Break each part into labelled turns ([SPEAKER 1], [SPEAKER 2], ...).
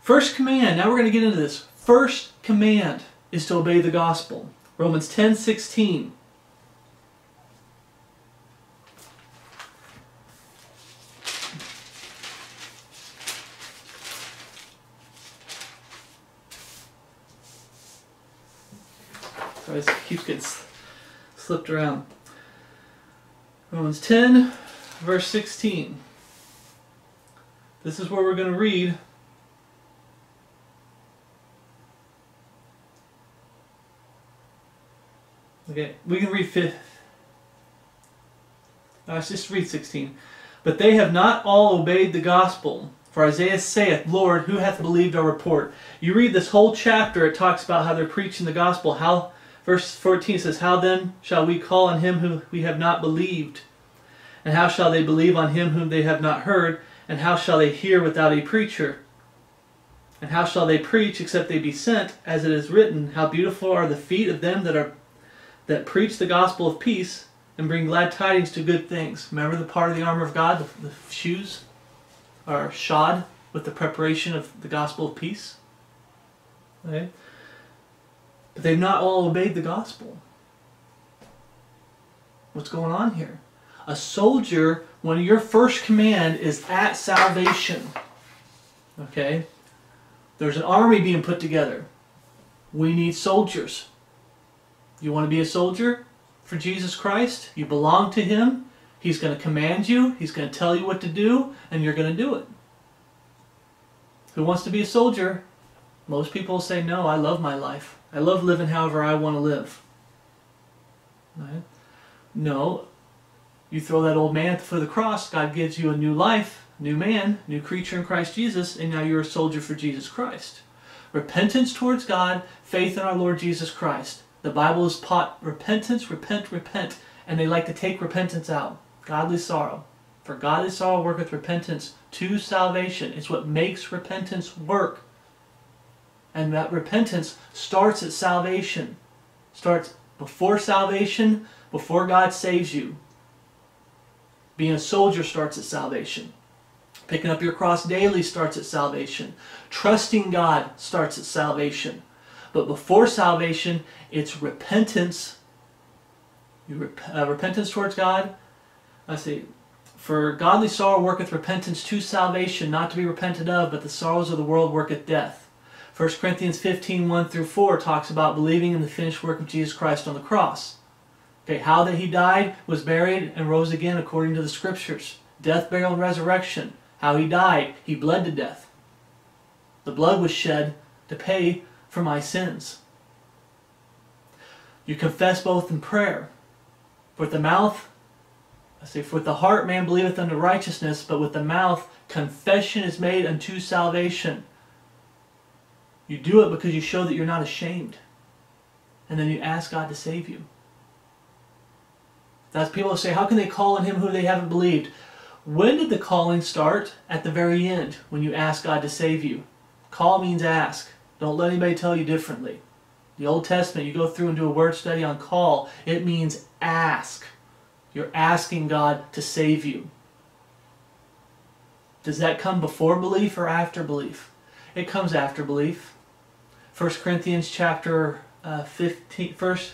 [SPEAKER 1] First command, now we're going to get into this. First command is to obey the gospel. Romans 10 16. keeps getting slipped around. Romans 10, verse 16. This is where we're going to read Okay, we can read fifth. No, let's just read 16. But they have not all obeyed the gospel. For Isaiah saith, Lord, who hath believed our report? You read this whole chapter, it talks about how they're preaching the gospel. How verse 14 says, How then shall we call on him whom we have not believed? And how shall they believe on him whom they have not heard? And how shall they hear without a preacher? And how shall they preach except they be sent? As it is written, How beautiful are the feet of them that are that preach the gospel of peace and bring glad tidings to good things. Remember the part of the armor of God, the, the shoes are shod with the preparation of the gospel of peace. Okay? But they've not all obeyed the gospel. What's going on here? A soldier, when your first command is at salvation, okay, there's an army being put together. We need soldiers. You want to be a soldier for Jesus Christ? You belong to Him. He's going to command you. He's going to tell you what to do, and you're going to do it. Who wants to be a soldier? Most people say, no, I love my life. I love living however I want to live. Right? No, you throw that old man at the foot of the cross, God gives you a new life, new man, new creature in Christ Jesus, and now you're a soldier for Jesus Christ. Repentance towards God, faith in our Lord Jesus Christ. The Bible is taught repentance, repent, repent, and they like to take repentance out. Godly sorrow. For godly sorrow worketh repentance to salvation. It's what makes repentance work. And that repentance starts at salvation. Starts before salvation, before God saves you. Being a soldier starts at salvation. Picking up your cross daily starts at salvation. Trusting God starts at salvation. But before salvation, it's repentance. Rep uh, repentance towards God. I say, see. For godly sorrow worketh repentance to salvation, not to be repented of, but the sorrows of the world worketh death. 1 Corinthians 15, 1 through 4 talks about believing in the finished work of Jesus Christ on the cross. Okay, how that he died, was buried, and rose again according to the scriptures. Death, burial, and resurrection. How he died, he bled to death. The blood was shed to pay for my sins. You confess both in prayer. With the mouth, I say, for with the heart man believeth unto righteousness, but with the mouth confession is made unto salvation. You do it because you show that you're not ashamed. And then you ask God to save you. That's people say, how can they call on him who they haven't believed? When did the calling start? At the very end, when you ask God to save you. Call means ask. Don't let anybody tell you differently. The Old Testament, you go through and do a word study on call, it means ask. You're asking God to save you. Does that come before belief or after belief? It comes after belief. 1 Corinthians chapter uh, 15, first,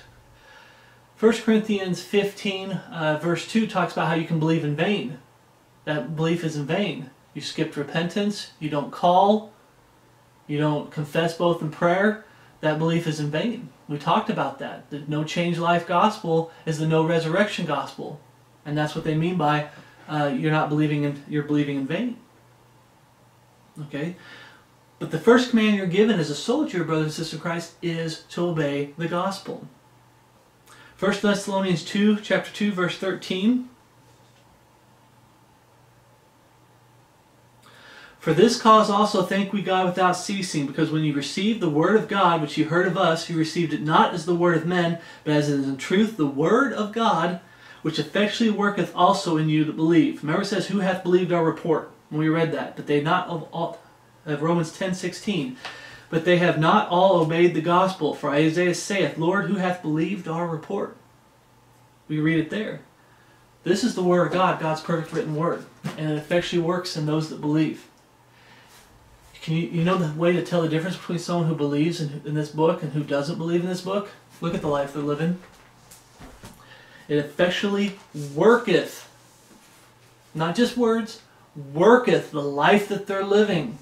[SPEAKER 1] 1 Corinthians 15 uh, verse 2 talks about how you can believe in vain. That belief is in vain. You skipped repentance, you don't call, you don't confess both in prayer, that belief is in vain. We talked about that. The no change life gospel is the no resurrection gospel. And that's what they mean by uh, you're not believing in, you're believing in vain. Okay? But the first command you're given as a soldier, brother and sister Christ, is to obey the gospel. 1 Thessalonians 2, chapter 2, verse 13 For this cause also thank we God without ceasing, because when you received the word of God, which you heard of us, you received it not as the word of men, but as it is in truth the word of God, which effectually worketh also in you that believe. Remember it says, Who hath believed our report? When we read that, but they not of all of Romans ten sixteen, but they have not all obeyed the gospel, for Isaiah saith, Lord, who hath believed our report? We read it there. This is the word of God, God's perfect written word, and it effectually works in those that believe. Can you, you know the way to tell the difference between someone who believes in, in this book and who doesn't believe in this book? Look at the life they're living. It effectually worketh, not just words, worketh the life that they're living.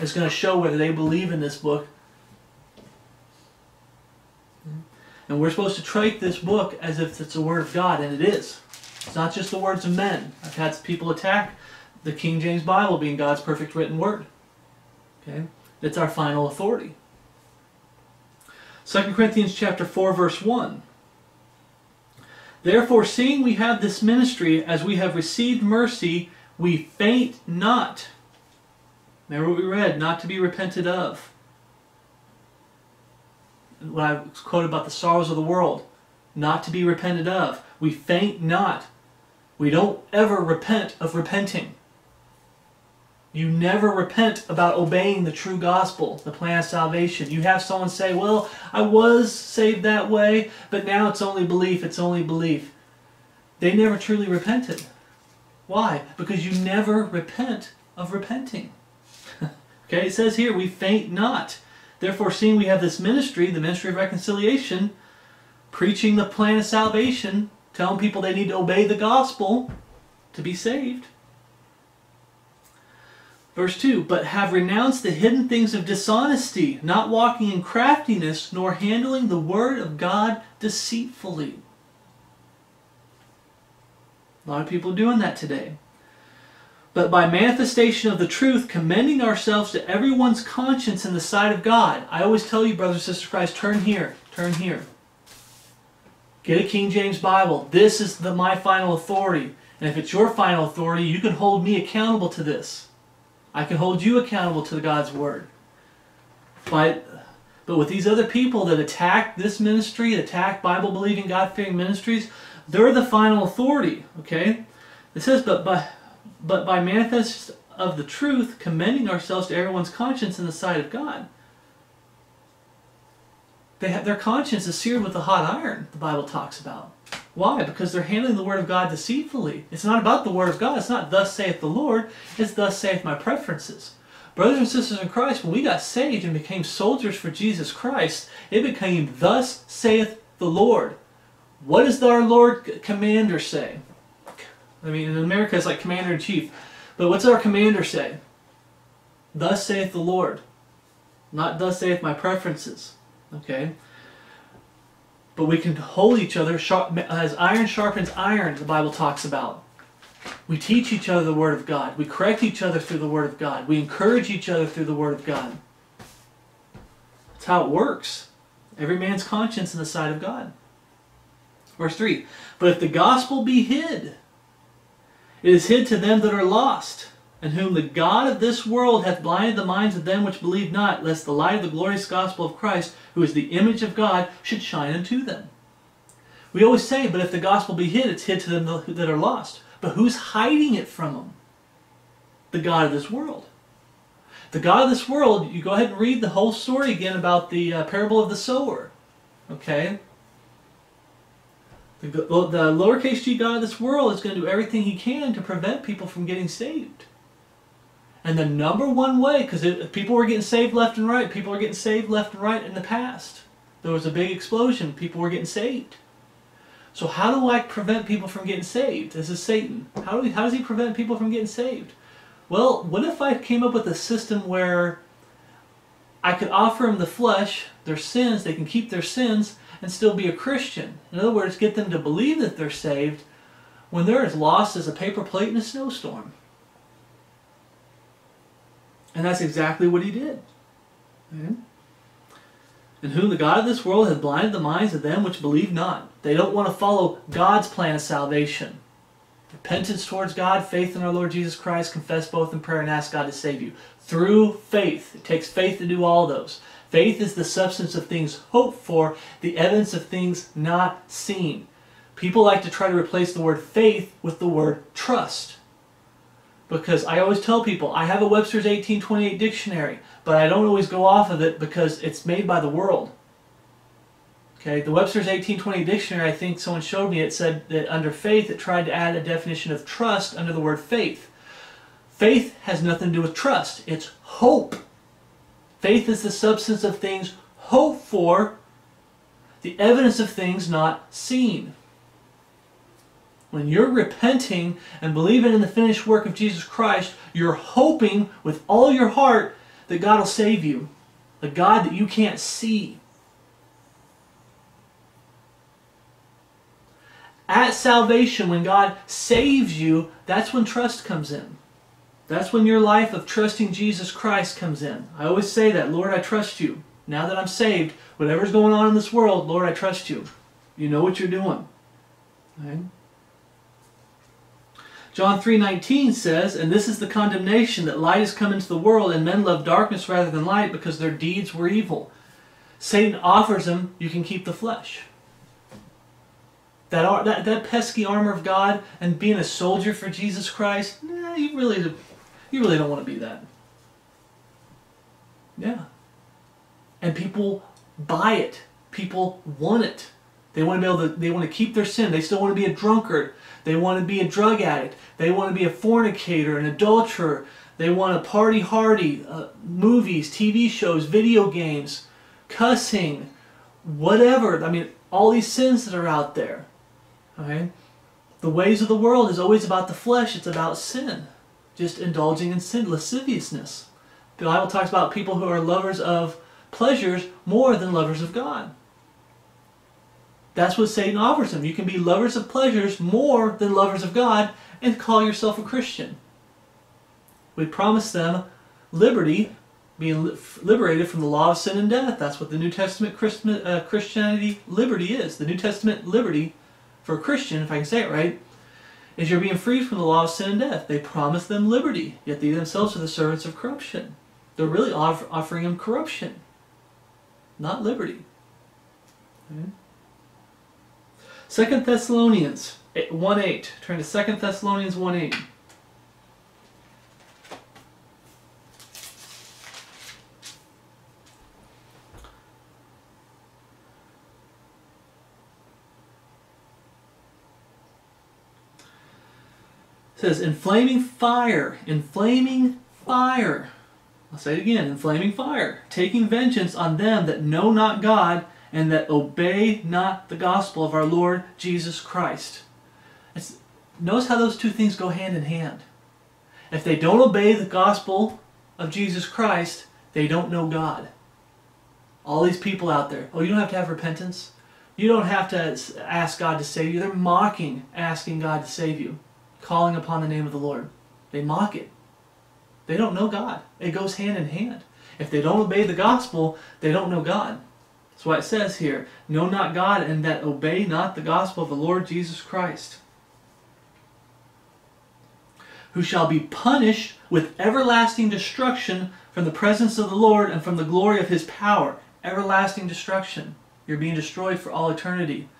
[SPEAKER 1] It's going to show whether they believe in this book. And we're supposed to treat this book as if it's the Word of God, and it is. It's not just the words of men. I've had people attack the King James Bible being God's perfect written word. Okay? It's our final authority. 2 Corinthians chapter 4 verse 1. Therefore seeing we have this ministry as we have received mercy, we faint not. Remember what we read, not to be repented of. When I quoted about the sorrows of the world, not to be repented of. We faint not. We don't ever repent of repenting. You never repent about obeying the true gospel, the plan of salvation. You have someone say, Well, I was saved that way, but now it's only belief, it's only belief. They never truly repented. Why? Because you never repent of repenting. okay, it says here, We faint not. Therefore, seeing we have this ministry, the ministry of reconciliation, preaching the plan of salvation, telling people they need to obey the gospel to be saved Verse 2 But have renounced the hidden things of dishonesty, not walking in craftiness, nor handling the word of God deceitfully. A lot of people doing that today. But by manifestation of the truth, commending ourselves to everyone's conscience in the sight of God. I always tell you, brothers and sisters Christ, turn here, turn here. Get a King James Bible. This is the, my final authority. And if it's your final authority, you can hold me accountable to this. I can hold you accountable to God's word. But, but with these other people that attack this ministry, attack Bible believing, God fearing ministries, they're the final authority. Okay? It says, but by, but by manifest of the truth, commending ourselves to everyone's conscience in the sight of God. They have, their conscience is seared with a hot iron, the Bible talks about. Why? Because they're handling the Word of God deceitfully. It's not about the Word of God. It's not, thus saith the Lord. It's, thus saith my preferences. Brothers and sisters in Christ, when we got saved and became soldiers for Jesus Christ, it became, thus saith the Lord. What does our Lord commander say? I mean, in America, it's like commander in chief. But what's our commander say? Thus saith the Lord. Not thus saith my preferences okay? But we can hold each other, sharp, as iron sharpens iron, the Bible talks about. We teach each other the Word of God. We correct each other through the Word of God. We encourage each other through the Word of God. That's how it works. Every man's conscience in the sight of God. Verse 3 But if the gospel be hid, it is hid to them that are lost and whom the God of this world hath blinded the minds of them which believe not, lest the light of the glorious gospel of Christ, who is the image of God, should shine unto them. We always say, but if the gospel be hid, it's hid to them that are lost. But who's hiding it from them? The God of this world. The God of this world, you go ahead and read the whole story again about the uh, parable of the sower. Okay? The, the lowercase g God of this world is going to do everything he can to prevent people from getting saved. And the number one way, because people were getting saved left and right, people were getting saved left and right in the past. There was a big explosion, people were getting saved. So how do I prevent people from getting saved? This is Satan. How, do we, how does he prevent people from getting saved? Well, what if I came up with a system where I could offer them the flesh, their sins, they can keep their sins, and still be a Christian. In other words, get them to believe that they're saved when they're as lost as a paper plate in a snowstorm. And that's exactly what he did. And whom the God of this world has blinded the minds of them which believe not. They don't want to follow God's plan of salvation. Repentance towards God, faith in our Lord Jesus Christ, confess both in prayer and ask God to save you. Through faith. It takes faith to do all those. Faith is the substance of things hoped for, the evidence of things not seen. People like to try to replace the word faith with the word trust because I always tell people I have a Webster's 1828 dictionary, but I don't always go off of it because it's made by the world. Okay, the Webster's 1828 dictionary, I think someone showed me, it said that under faith it tried to add a definition of trust under the word faith. Faith has nothing to do with trust, it's hope. Faith is the substance of things hoped for, the evidence of things not seen. When you're repenting and believing in the finished work of Jesus Christ, you're hoping with all your heart that God will save you. A God that you can't see. At salvation, when God saves you, that's when trust comes in. That's when your life of trusting Jesus Christ comes in. I always say that, Lord, I trust you. Now that I'm saved, whatever's going on in this world, Lord, I trust you. You know what you're doing. Right? John 3:19 says, "And this is the condemnation that light has come into the world and men love darkness rather than light because their deeds were evil." Satan offers them, "You can keep the flesh." That, that, that pesky armor of God and being a soldier for Jesus Christ, nah, you really you really don't want to be that. Yeah. And people buy it. People want it. They want to be able to they want to keep their sin. They still want to be a drunkard. They want to be a drug addict. They want to be a fornicator, an adulterer. They want to party hardy, uh, movies, TV shows, video games, cussing, whatever. I mean, all these sins that are out there. Okay? The ways of the world is always about the flesh. It's about sin. Just indulging in sin, lasciviousness. The Bible talks about people who are lovers of pleasures more than lovers of God. That's what Satan offers them. You can be lovers of pleasures more than lovers of God and call yourself a Christian. We promise them liberty, being liberated from the law of sin and death. That's what the New Testament uh, Christianity liberty is. The New Testament liberty for a Christian, if I can say it right, is you're being freed from the law of sin and death. They promise them liberty, yet they themselves are the servants of corruption. They're really offering them corruption, not liberty. Okay. Second Thessalonians eh, 1 8. Turn to Second Thessalonians 1 8. says, "Inflaming fire, inflaming fire. I'll say it again, inflaming fire, taking vengeance on them that know not God, and that obey not the gospel of our Lord Jesus Christ. It's, notice how those two things go hand in hand. If they don't obey the gospel of Jesus Christ, they don't know God. All these people out there, oh, you don't have to have repentance. You don't have to ask God to save you. They're mocking asking God to save you, calling upon the name of the Lord. They mock it. They don't know God. It goes hand in hand. If they don't obey the gospel, they don't know God. That's why it says here, Know not God, and that obey not the gospel of the Lord Jesus Christ, who shall be punished with everlasting destruction from the presence of the Lord and from the glory of his power. Everlasting destruction. You're being destroyed for all eternity.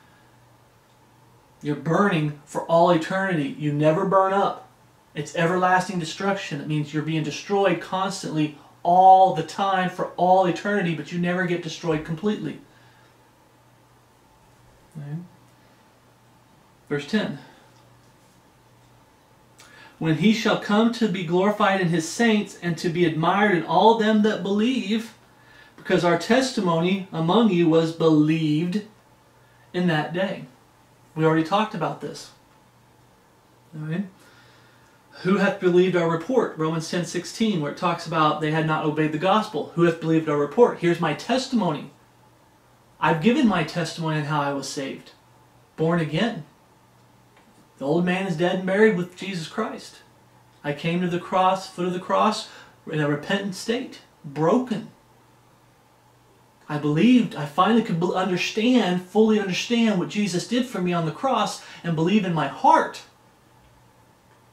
[SPEAKER 1] You're burning for all eternity. You never burn up. It's everlasting destruction. It means you're being destroyed constantly all the time for all eternity, but you never get destroyed completely. Verse 10. When he shall come to be glorified in his saints and to be admired in all them that believe, because our testimony among you was believed in that day. We already talked about this. All right. Who hath believed our report? Romans 10 16, where it talks about they had not obeyed the gospel. Who hath believed our report? Here's my testimony. I've given my testimony on how I was saved. Born again. The old man is dead and buried with Jesus Christ. I came to the cross, foot of the cross, in a repentant state, broken. I believed, I finally could understand, fully understand what Jesus did for me on the cross and believe in my heart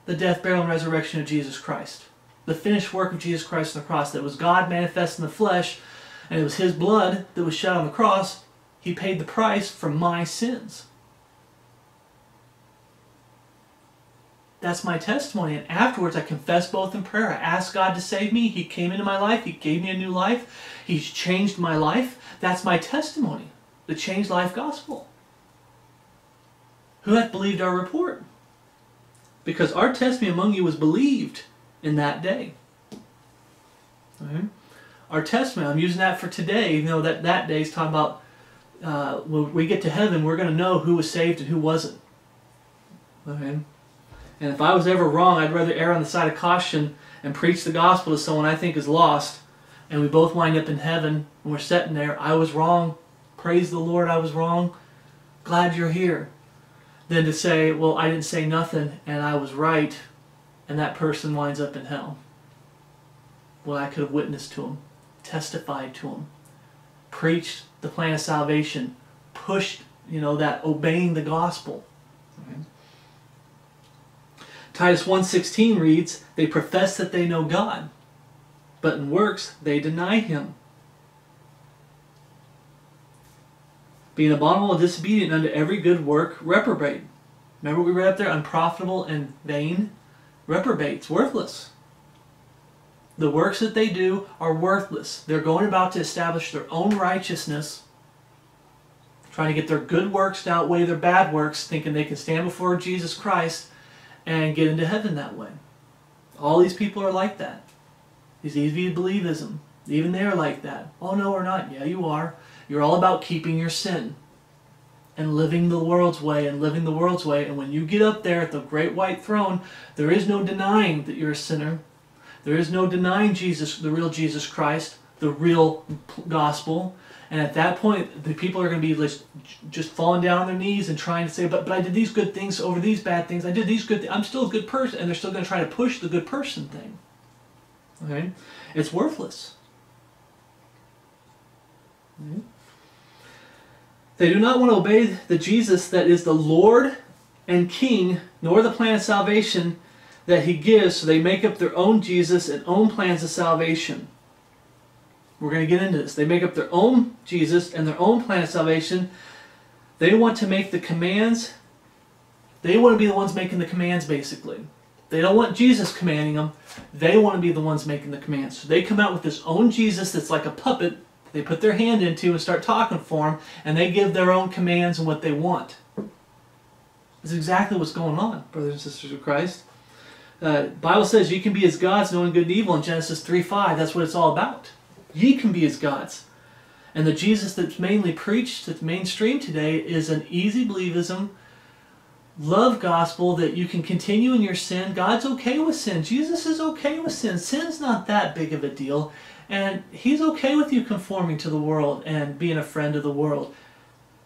[SPEAKER 1] the death, burial, and resurrection of Jesus Christ. The finished work of Jesus Christ on the cross that was God manifest in the flesh, and it was His blood that was shed on the cross. He paid the price for my sins. That's my testimony. And afterwards, I confess both in prayer. I asked God to save me. He came into my life. He gave me a new life. He's changed my life. That's my testimony, the changed life gospel. Who hath believed our report? because our testimony among you was believed in that day. Right? Our testimony, I'm using that for today, even though that, that day is talking about uh, when we get to heaven, we're going to know who was saved and who wasn't. Right? And if I was ever wrong, I'd rather err on the side of caution and preach the gospel to someone I think is lost, and we both wind up in heaven and we're sitting there. I was wrong. Praise the Lord, I was wrong. Glad you're here than to say, well, I didn't say nothing and I was right, and that person winds up in hell. Well, I could have witnessed to him, testified to him, preached the plan of salvation, pushed, you know, that obeying the gospel. Titus 1.16 reads, They profess that they know God, but in works they deny him, being abominable and disobedient unto every good work, reprobate. Remember we read up there, unprofitable and vain? Reprobates, worthless. The works that they do are worthless. They're going about to establish their own righteousness, trying to get their good works to outweigh their bad works, thinking they can stand before Jesus Christ and get into heaven that way. All these people are like that. These easy believism. Even they are like that. Oh no, we're not. Yeah, you are. You're all about keeping your sin and living the world's way and living the world's way. And when you get up there at the great white throne, there is no denying that you're a sinner. There is no denying Jesus, the real Jesus Christ, the real gospel. And at that point, the people are going to be just falling down on their knees and trying to say, but, but I did these good things over these bad things. I did these good things. I'm still a good person. And they're still going to try to push the good person thing. Okay? It's worthless. Okay? Mm-hmm. They do not want to obey the Jesus that is the Lord and King, nor the plan of salvation that he gives, so they make up their own Jesus and own plans of salvation. We're going to get into this. They make up their own Jesus and their own plan of salvation. They want to make the commands. They want to be the ones making the commands, basically. They don't want Jesus commanding them. They want to be the ones making the commands. So they come out with this own Jesus that's like a puppet they put their hand into and start talking for them, and they give their own commands and what they want. That's exactly what's going on, brothers and sisters of Christ. Uh, Bible says you can be as gods, knowing good and evil in Genesis 3.5. That's what it's all about. Ye can be as gods. And the Jesus that's mainly preached, that's mainstream today, is an easy believism, love gospel that you can continue in your sin. God's okay with sin. Jesus is okay with sin. Sin's not that big of a deal. And he's okay with you conforming to the world and being a friend of the world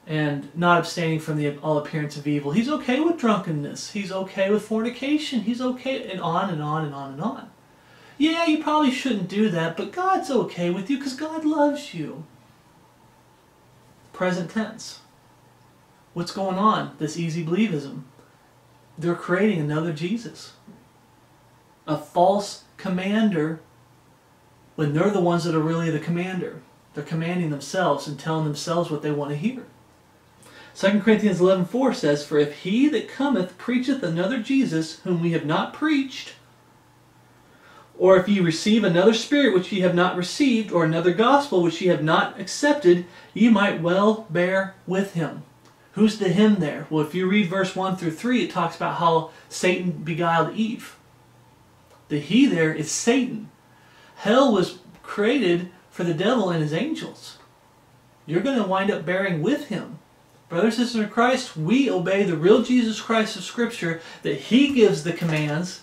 [SPEAKER 1] and not abstaining from the all appearance of evil. He's okay with drunkenness. He's okay with fornication. He's okay, and on and on and on and on. Yeah, you probably shouldn't do that, but God's okay with you because God loves you. Present tense. What's going on? This easy believism. They're creating another Jesus. A false commander when they're the ones that are really the commander. They're commanding themselves and telling themselves what they want to hear. 2 Corinthians 11.4 says, For if he that cometh preacheth another Jesus, whom we have not preached, or if ye receive another spirit which ye have not received, or another gospel which ye have not accepted, ye might well bear with him. Who's the him there? Well, if you read verse 1 through 3, it talks about how Satan beguiled Eve. The he there is Satan. Hell was created for the devil and his angels. You're going to wind up bearing with him. Brothers and sisters in Christ, we obey the real Jesus Christ of Scripture that he gives the commands,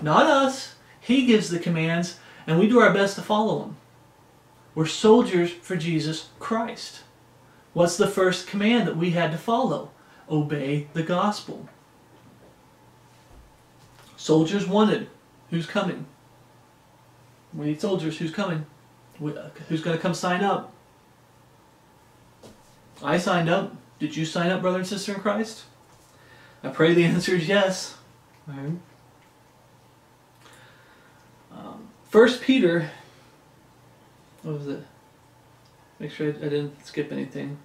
[SPEAKER 1] not us. He gives the commands, and we do our best to follow them. We're soldiers for Jesus Christ. What's the first command that we had to follow? Obey the gospel. Soldiers wanted. Who's coming? We need uh, soldiers. Who's coming? Who's going to come sign up? I signed up. Did you sign up, brother and sister in Christ? I pray the answer is yes. Right. Um, First Peter, what was it? Make sure I, I didn't skip anything.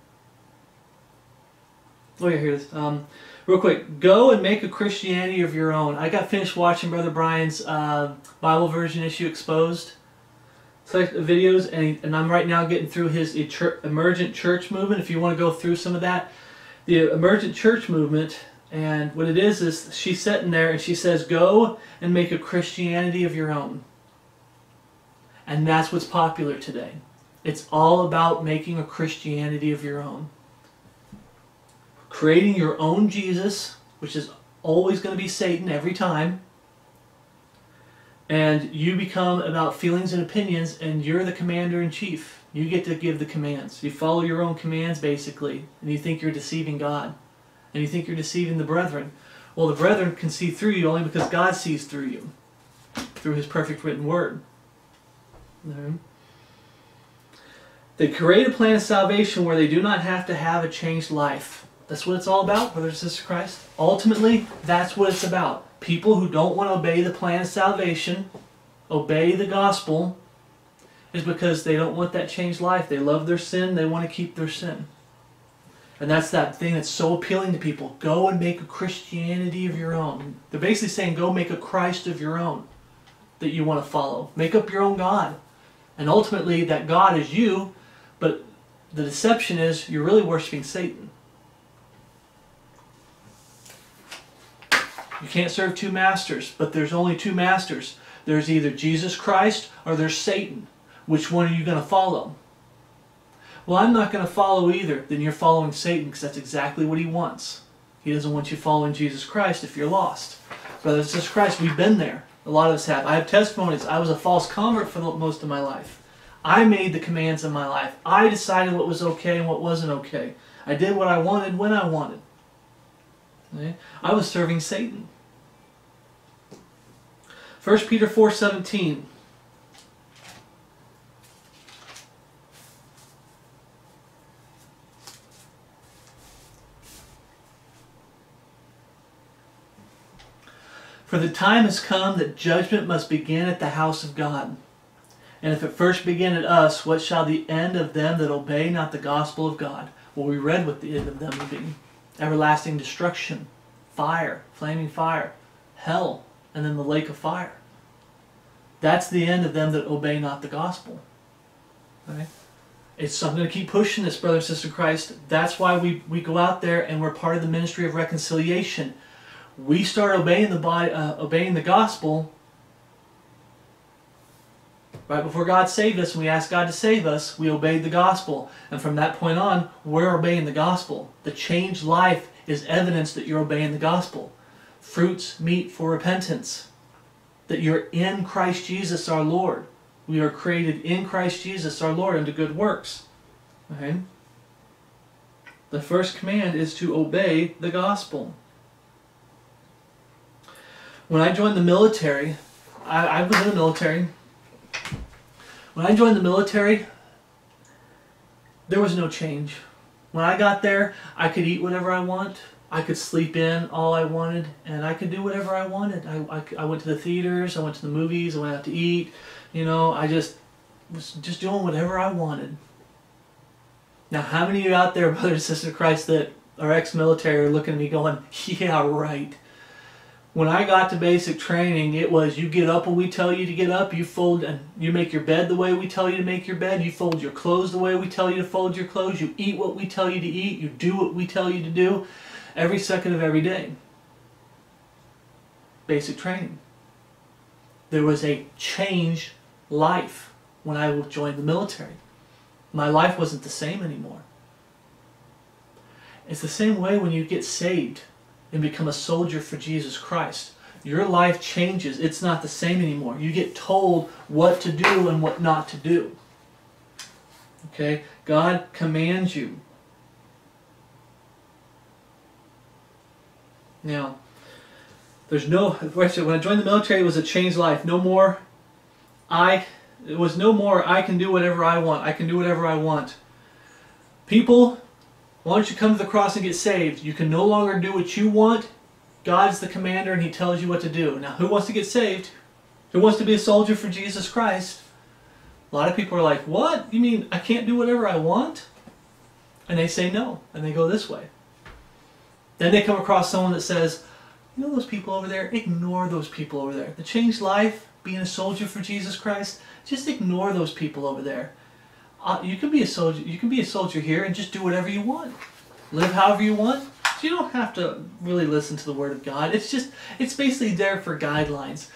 [SPEAKER 1] Oh yeah, here it is. Um, real quick, go and make a Christianity of your own. I got finished watching Brother Brian's uh, Bible version issue exposed select videos, and, and I'm right now getting through his emergent church movement. If you want to go through some of that, the emergent church movement, and what it is is she's sitting there and she says, "Go and make a Christianity of your own," and that's what's popular today. It's all about making a Christianity of your own creating your own Jesus, which is always going to be Satan every time, and you become about feelings and opinions, and you're the commander in chief. You get to give the commands. You follow your own commands, basically, and you think you're deceiving God, and you think you're deceiving the brethren. Well, the brethren can see through you only because God sees through you, through His perfect written word. They create a plan of salvation where they do not have to have a changed life. That's what it's all about, brothers and sisters Christ. Ultimately, that's what it's about. People who don't want to obey the plan of salvation, obey the gospel, is because they don't want that changed life. They love their sin, they want to keep their sin. And that's that thing that's so appealing to people. Go and make a Christianity of your own. They're basically saying, go make a Christ of your own that you want to follow. Make up your own God. And ultimately, that God is you, but the deception is you're really worshiping Satan. You can't serve two masters, but there's only two masters. There's either Jesus Christ or there's Satan. Which one are you going to follow? Well, I'm not going to follow either. Then you're following Satan because that's exactly what he wants. He doesn't want you following Jesus Christ if you're lost. Brothers and sisters Christ, we've been there. A lot of us have. I have testimonies. I was a false convert for most of my life. I made the commands of my life. I decided what was okay and what wasn't okay. I did what I wanted when I wanted. I was serving Satan. 1 Peter 4.17 For the time has come that judgment must begin at the house of God. And if it first begin at us, what shall the end of them that obey not the gospel of God? Well, we read what the end of them would be. Everlasting destruction, fire, flaming fire, hell, and then the lake of fire. That's the end of them that obey not the gospel. Right? It's something to keep pushing this, brother and sister Christ. That's why we, we go out there and we're part of the ministry of reconciliation. We start obeying the body, uh, obeying the gospel right before God saved us. When we asked God to save us, we obeyed the gospel, and from that point on, we're obeying the gospel. The changed life is evidence that you're obeying the gospel fruits meet for repentance. That you're in Christ Jesus our Lord. We are created in Christ Jesus our Lord unto good works. Okay? The first command is to obey the gospel. When I joined the military, I, I was in the military. When I joined the military, there was no change. When I got there, I could eat whatever I want. I could sleep in all I wanted, and I could do whatever I wanted. I, I, I, went to the theaters, I went to the movies, I went out to eat. You know, I just was just doing whatever I wanted. Now, how many of you out there, brothers and sisters of Christ, that are ex-military are looking at me going, yeah, right. When I got to basic training, it was you get up when we tell you to get up, you fold and you make your bed the way we tell you to make your bed, you fold your clothes the way we tell you to fold your clothes, you eat what we tell you to eat, you do what we tell you to do every second of every day. Basic training. There was a changed life when I joined the military. My life wasn't the same anymore. It's the same way when you get saved and become a soldier for Jesus Christ. Your life changes. It's not the same anymore. You get told what to do and what not to do. Okay? God commands you Now, there's no, when I joined the military, it was a changed life. No more, I, it was no more, I can do whatever I want. I can do whatever I want. People, why don't you come to the cross and get saved? You can no longer do what you want. God's the commander and he tells you what to do. Now, who wants to get saved? Who wants to be a soldier for Jesus Christ? A lot of people are like, what? You mean I can't do whatever I want? And they say no, and they go this way. Then they come across someone that says, you know those people over there? Ignore those people over there. The changed life, being a soldier for Jesus Christ, just ignore those people over there. Uh, you can be a soldier. You can be a soldier here and just do whatever you want, live however you want. So you don't have to really listen to the Word of God. It's just it's basically there for guidelines.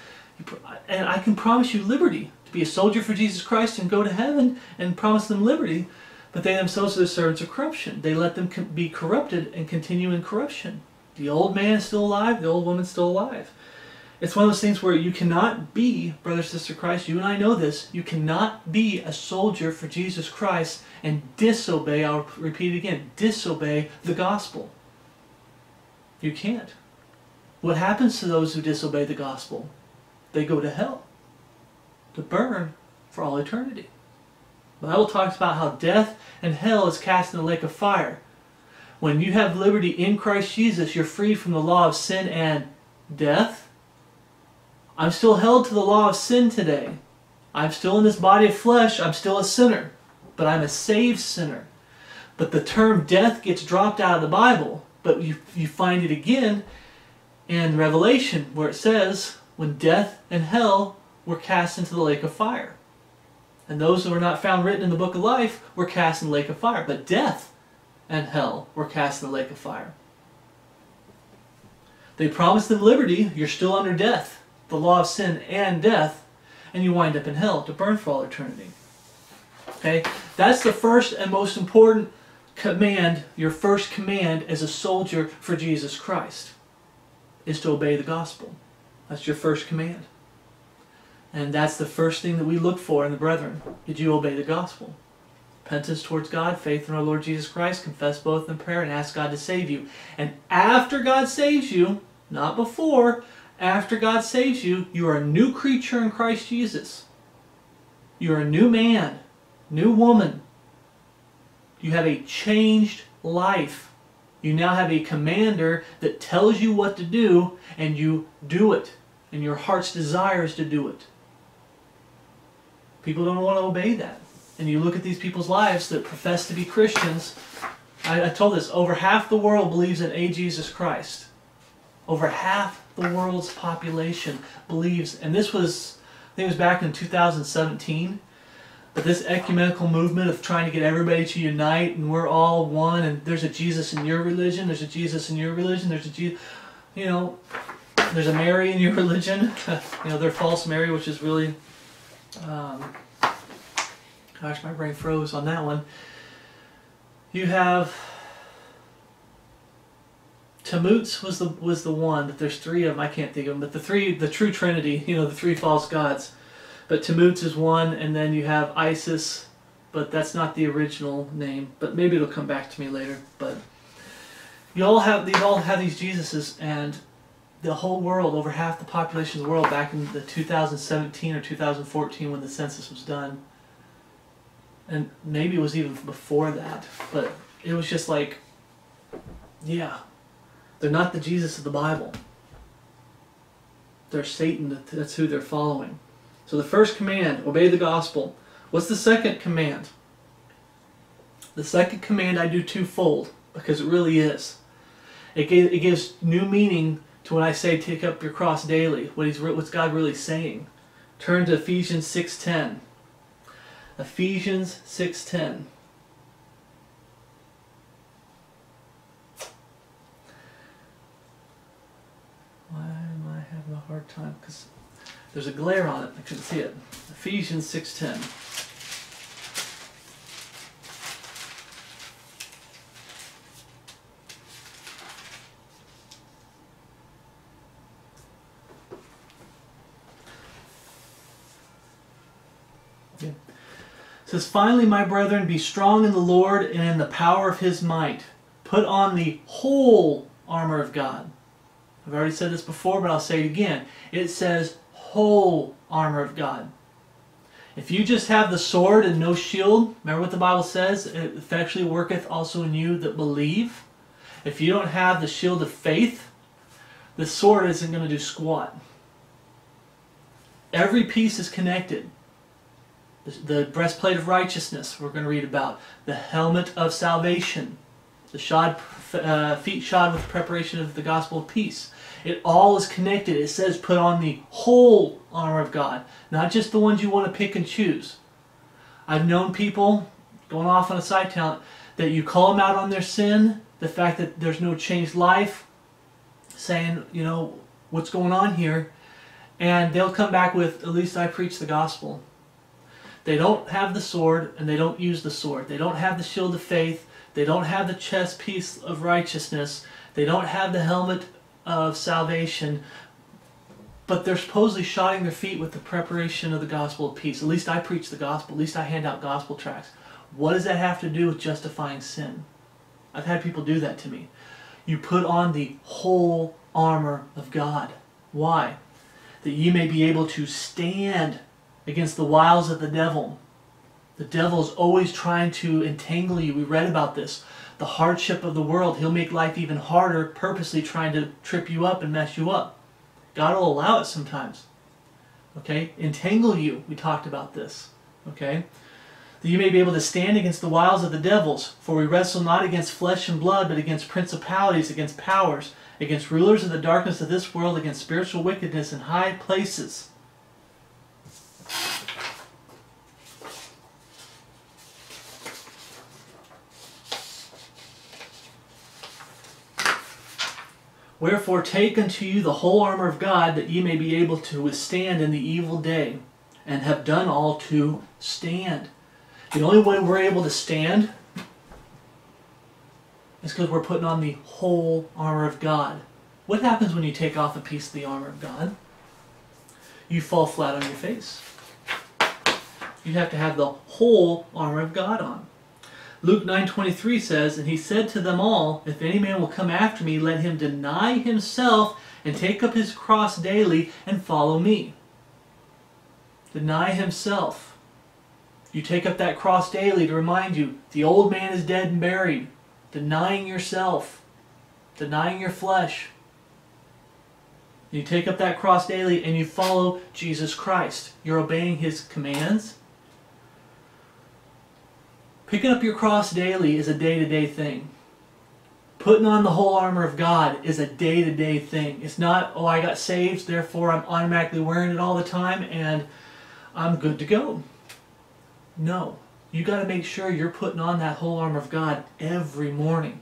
[SPEAKER 1] And I can promise you liberty to be a soldier for Jesus Christ and go to heaven and promise them liberty but they themselves are the servants of corruption. They let them be corrupted and continue in corruption. The old man is still alive, the old woman's still alive. It's one of those things where you cannot be, brother, sister Christ, you and I know this, you cannot be a soldier for Jesus Christ and disobey, I'll repeat it again, disobey the gospel. You can't. What happens to those who disobey the gospel? They go to hell, to burn for all eternity. The Bible talks about how death and hell is cast in the lake of fire. When you have liberty in Christ Jesus, you're freed from the law of sin and death. I'm still held to the law of sin today. I'm still in this body of flesh. I'm still a sinner, but I'm a saved sinner. But the term death gets dropped out of the Bible, but you, you find it again in Revelation where it says, when death and hell were cast into the lake of fire and those who were not found written in the book of life were cast in the lake of fire. But death and hell were cast in the lake of fire. They promised them liberty, you're still under death, the law of sin and death, and you wind up in hell to burn for all eternity. Okay, that's the first and most important command, your first command as a soldier for Jesus Christ, is to obey the gospel. That's your first command. And that's the first thing that we look for in the brethren. Did you obey the gospel? Repentance towards God, faith in our Lord Jesus Christ, confess both in prayer, and ask God to save you. And after God saves you, not before, after God saves you, you are a new creature in Christ Jesus. You are a new man, new woman. You have a changed life. You now have a commander that tells you what to do, and you do it, and your heart's desire is to do it. People don't want to obey that. And you look at these people's lives that profess to be Christians. I, I told this over half the world believes in a Jesus Christ. Over half the world's population believes, and this was, I think it was back in 2017. But this ecumenical movement of trying to get everybody to unite and we're all one and there's a Jesus in your religion, there's a Jesus in your religion, there's a Jesus, you know, there's a Mary in your religion, you know, they're false Mary, which is really um, gosh, my brain froze on that one. You have Tammuz was the was the one there's three of them. I can't think of them, but the three, the true Trinity, you know, the three false gods. But Tammuz is one, and then you have Isis, but that's not the original name. But maybe it'll come back to me later. But you all have these all have these Jesuses, and the whole world, over half the population of the world, back in the 2017 or 2014 when the census was done. And maybe it was even before that, but it was just like, yeah, they're not the Jesus of the Bible. They're Satan, that's who they're following. So the first command, obey the gospel. What's the second command? The second command I do twofold, because it really is. It, it gives new meaning to when I say take up your cross daily, what he's what's God really saying. Turn to Ephesians 6:10. Ephesians 6:10. Why am I having a hard time? Because there's a glare on it. I couldn't see it. Ephesians 6:10. says, Finally, my brethren, be strong in the Lord and in the power of his might. Put on the whole armor of God. I've already said this before, but I'll say it again. It says, whole armor of God. If you just have the sword and no shield, remember what the Bible says? It effectually worketh also in you that believe. If you don't have the shield of faith, the sword isn't going to do squat. Every piece is connected the, breastplate of righteousness we're going to read about, the helmet of salvation, the shod, uh, feet shod with preparation of the gospel of peace. It all is connected. It says put on the whole armor of God, not just the ones you want to pick and choose. I've known people going off on a side talent that you call them out on their sin, the fact that there's no changed life, saying, you know, what's going on here? And they'll come back with, at least I preach the gospel. They don't have the sword, and they don't use the sword. They don't have the shield of faith. They don't have the chest piece of righteousness. They don't have the helmet of salvation. But they're supposedly shodding their feet with the preparation of the gospel of peace. At least I preach the gospel. At least I hand out gospel tracts. What does that have to do with justifying sin? I've had people do that to me. You put on the whole armor of God. Why? That ye may be able to stand against the wiles of the devil. The devil is always trying to entangle you. We read about this. The hardship of the world. He'll make life even harder, purposely trying to trip you up and mess you up. God will allow it sometimes. Okay? Entangle you. We talked about this. Okay? That you may be able to stand against the wiles of the devils. For we wrestle not against flesh and blood, but against principalities, against powers, against rulers of the darkness of this world, against spiritual wickedness in high places. Wherefore take unto you the whole armor of God, that ye may be able to withstand in the evil day, and have done all to stand. The only way we're able to stand is because we're putting on the whole armor of God. What happens when you take off a piece of the armor of God? You fall flat on your face. You have to have the whole armor of God on. Luke 9:23 says, "And he said to them all, if any man will come after me, let him deny himself and take up his cross daily and follow me." Deny himself. You take up that cross daily to remind you the old man is dead and buried. Denying yourself, denying your flesh. You take up that cross daily and you follow Jesus Christ. You're obeying his commands Picking up your cross daily is a day to day thing. Putting on the whole armor of God is a day to day thing. It's not, oh, I got saved, therefore I'm automatically wearing it all the time and I'm good to go. No. You got to make sure you're putting on that whole armor of God every morning.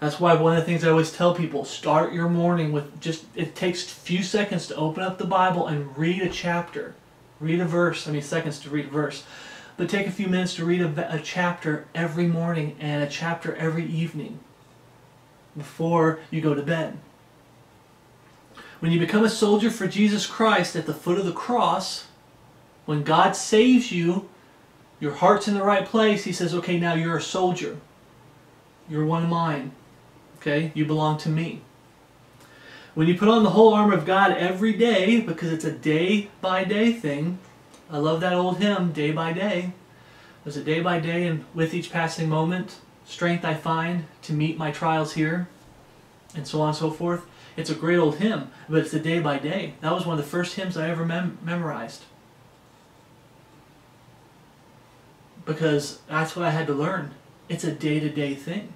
[SPEAKER 1] That's why one of the things I always tell people, start your morning with just, it takes a few seconds to open up the Bible and read a chapter. Read a verse, I mean seconds to read a verse but take a few minutes to read a, a chapter every morning and a chapter every evening before you go to bed. When you become a soldier for Jesus Christ at the foot of the cross, when God saves you, your heart's in the right place. He says, okay, now you're a soldier. You're one of mine. Okay? You belong to me. When you put on the whole armor of God every day, because it's a day by day thing, I love that old hymn, Day by Day. Was it day by day and with each passing moment, strength I find to meet my trials here, and so on and so forth. It's a great old hymn, but it's a day by day. That was one of the first hymns I ever mem memorized. Because that's what I had to learn. It's a day-to-day -day thing.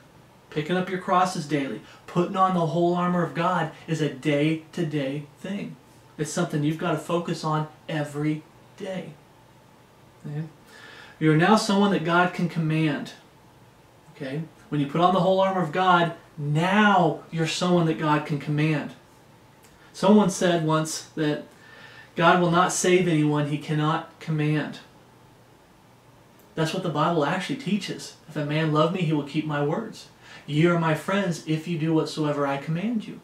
[SPEAKER 1] Picking up your crosses daily, putting on the whole armor of God is a day to -day thing. It's something you've got to focus on every day. Okay? You are now someone that God can command. Okay? When you put on the whole armor of God, now you're someone that God can command. Someone said once that God will not save anyone he cannot command. That's what the Bible actually teaches. If a man love me, he will keep my words. You are my friends if you do whatsoever I command you.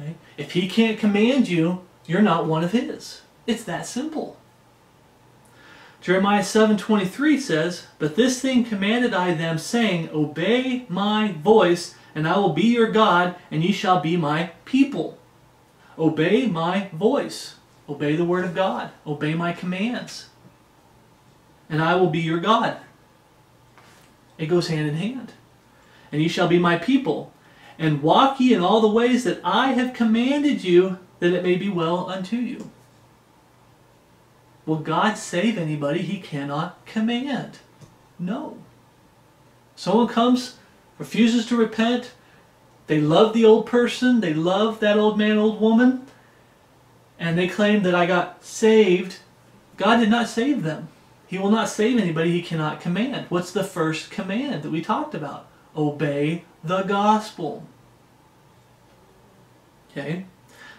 [SPEAKER 1] Okay? If he can't command you, you're not one of his. It's that simple. Jeremiah 7:23 says, "But this thing commanded I them, saying, Obey my voice, and I will be your God, and ye shall be my people." Obey my voice. Obey the word of God. Obey my commands. And I will be your God. It goes hand in hand. And ye shall be my people. And walk ye in all the ways that I have commanded you, that it may be well unto you. Will God save anybody he cannot command? No. Someone comes, refuses to repent, they love the old person, they love that old man, old woman, and they claim that I got saved. God did not save them. He will not save anybody he cannot command. What's the first command that we talked about? Obey the gospel. Okay?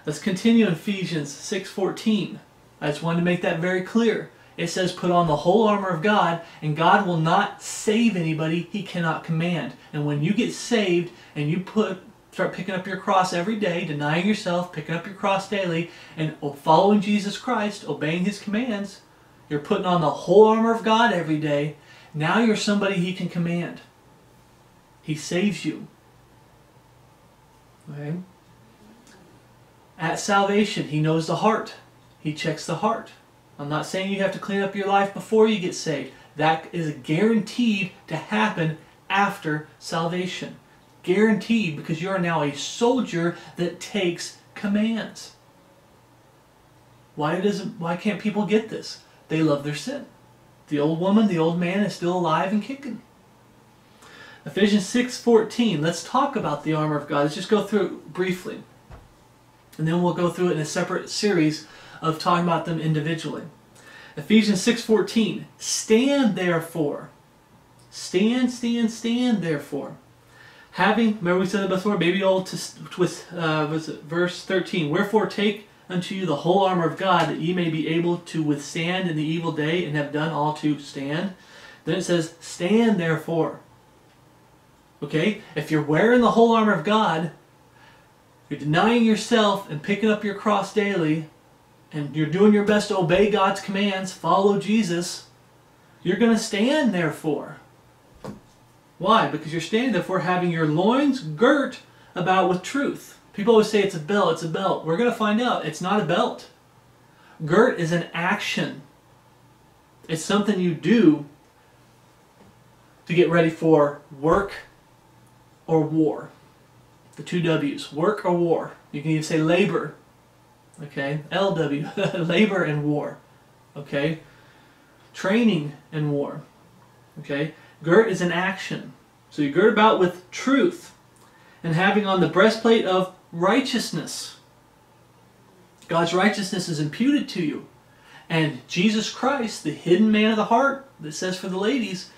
[SPEAKER 1] Let's continue in Ephesians 6.14. I just wanted to make that very clear. It says, put on the whole armor of God, and God will not save anybody he cannot command. And when you get saved and you put start picking up your cross every day, denying yourself, picking up your cross daily, and following Jesus Christ, obeying his commands, you're putting on the whole armor of God every day. Now you're somebody he can command. He saves you. Okay? At salvation, he knows the heart. He checks the heart. I'm not saying you have to clean up your life before you get saved. That is guaranteed to happen after salvation. Guaranteed because you are now a soldier that takes commands. Why doesn't why can't people get this? They love their sin. The old woman, the old man is still alive and kicking. Ephesians 6:14. Let's talk about the armor of God. Let's just go through it briefly. And then we'll go through it in a separate series of talking about them individually. Ephesians 6.14, stand therefore. Stand, stand, stand therefore. Having, remember we said that before, maybe old to, with, uh, was it verse 13, wherefore take unto you the whole armor of God that ye may be able to withstand in the evil day and have done all to stand. Then it says, stand therefore. Okay? If you're wearing the whole armor of God, you're denying yourself and picking up your cross daily, and you're doing your best to obey God's commands, follow Jesus. You're going to stand, there for. Why? Because you're standing, there for having your loins girt about with truth. People always say it's a belt, it's a belt. We're going to find out it's not a belt. Girt is an action. It's something you do to get ready for work or war the two W's, work or war. You can even say labor, okay? LW, labor and war, okay? Training and war, okay? Girt is an action. So you gird about with truth and having on the breastplate of righteousness. God's righteousness is imputed to you. And Jesus Christ, the hidden man of the heart, that says for the ladies,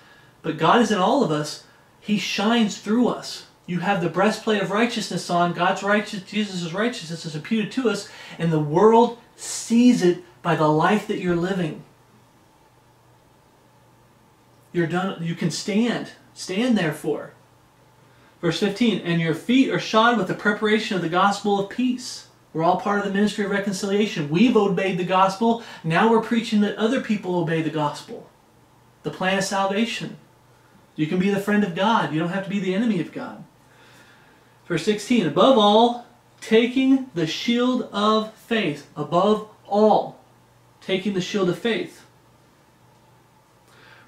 [SPEAKER 1] but God is in all of us, he shines through us you have the breastplate of righteousness on. God's righteous, Jesus' righteousness is imputed to us, and the world sees it by the life that you're living. You're done. You can stand. Stand therefore. Verse 15, and your feet are shod with the preparation of the gospel of peace. We're all part of the ministry of reconciliation. We've obeyed the gospel. Now we're preaching that other people obey the gospel. The plan of salvation. You can be the friend of God. You don't have to be the enemy of God. Verse 16, above all, taking the shield of faith. Above all, taking the shield of faith.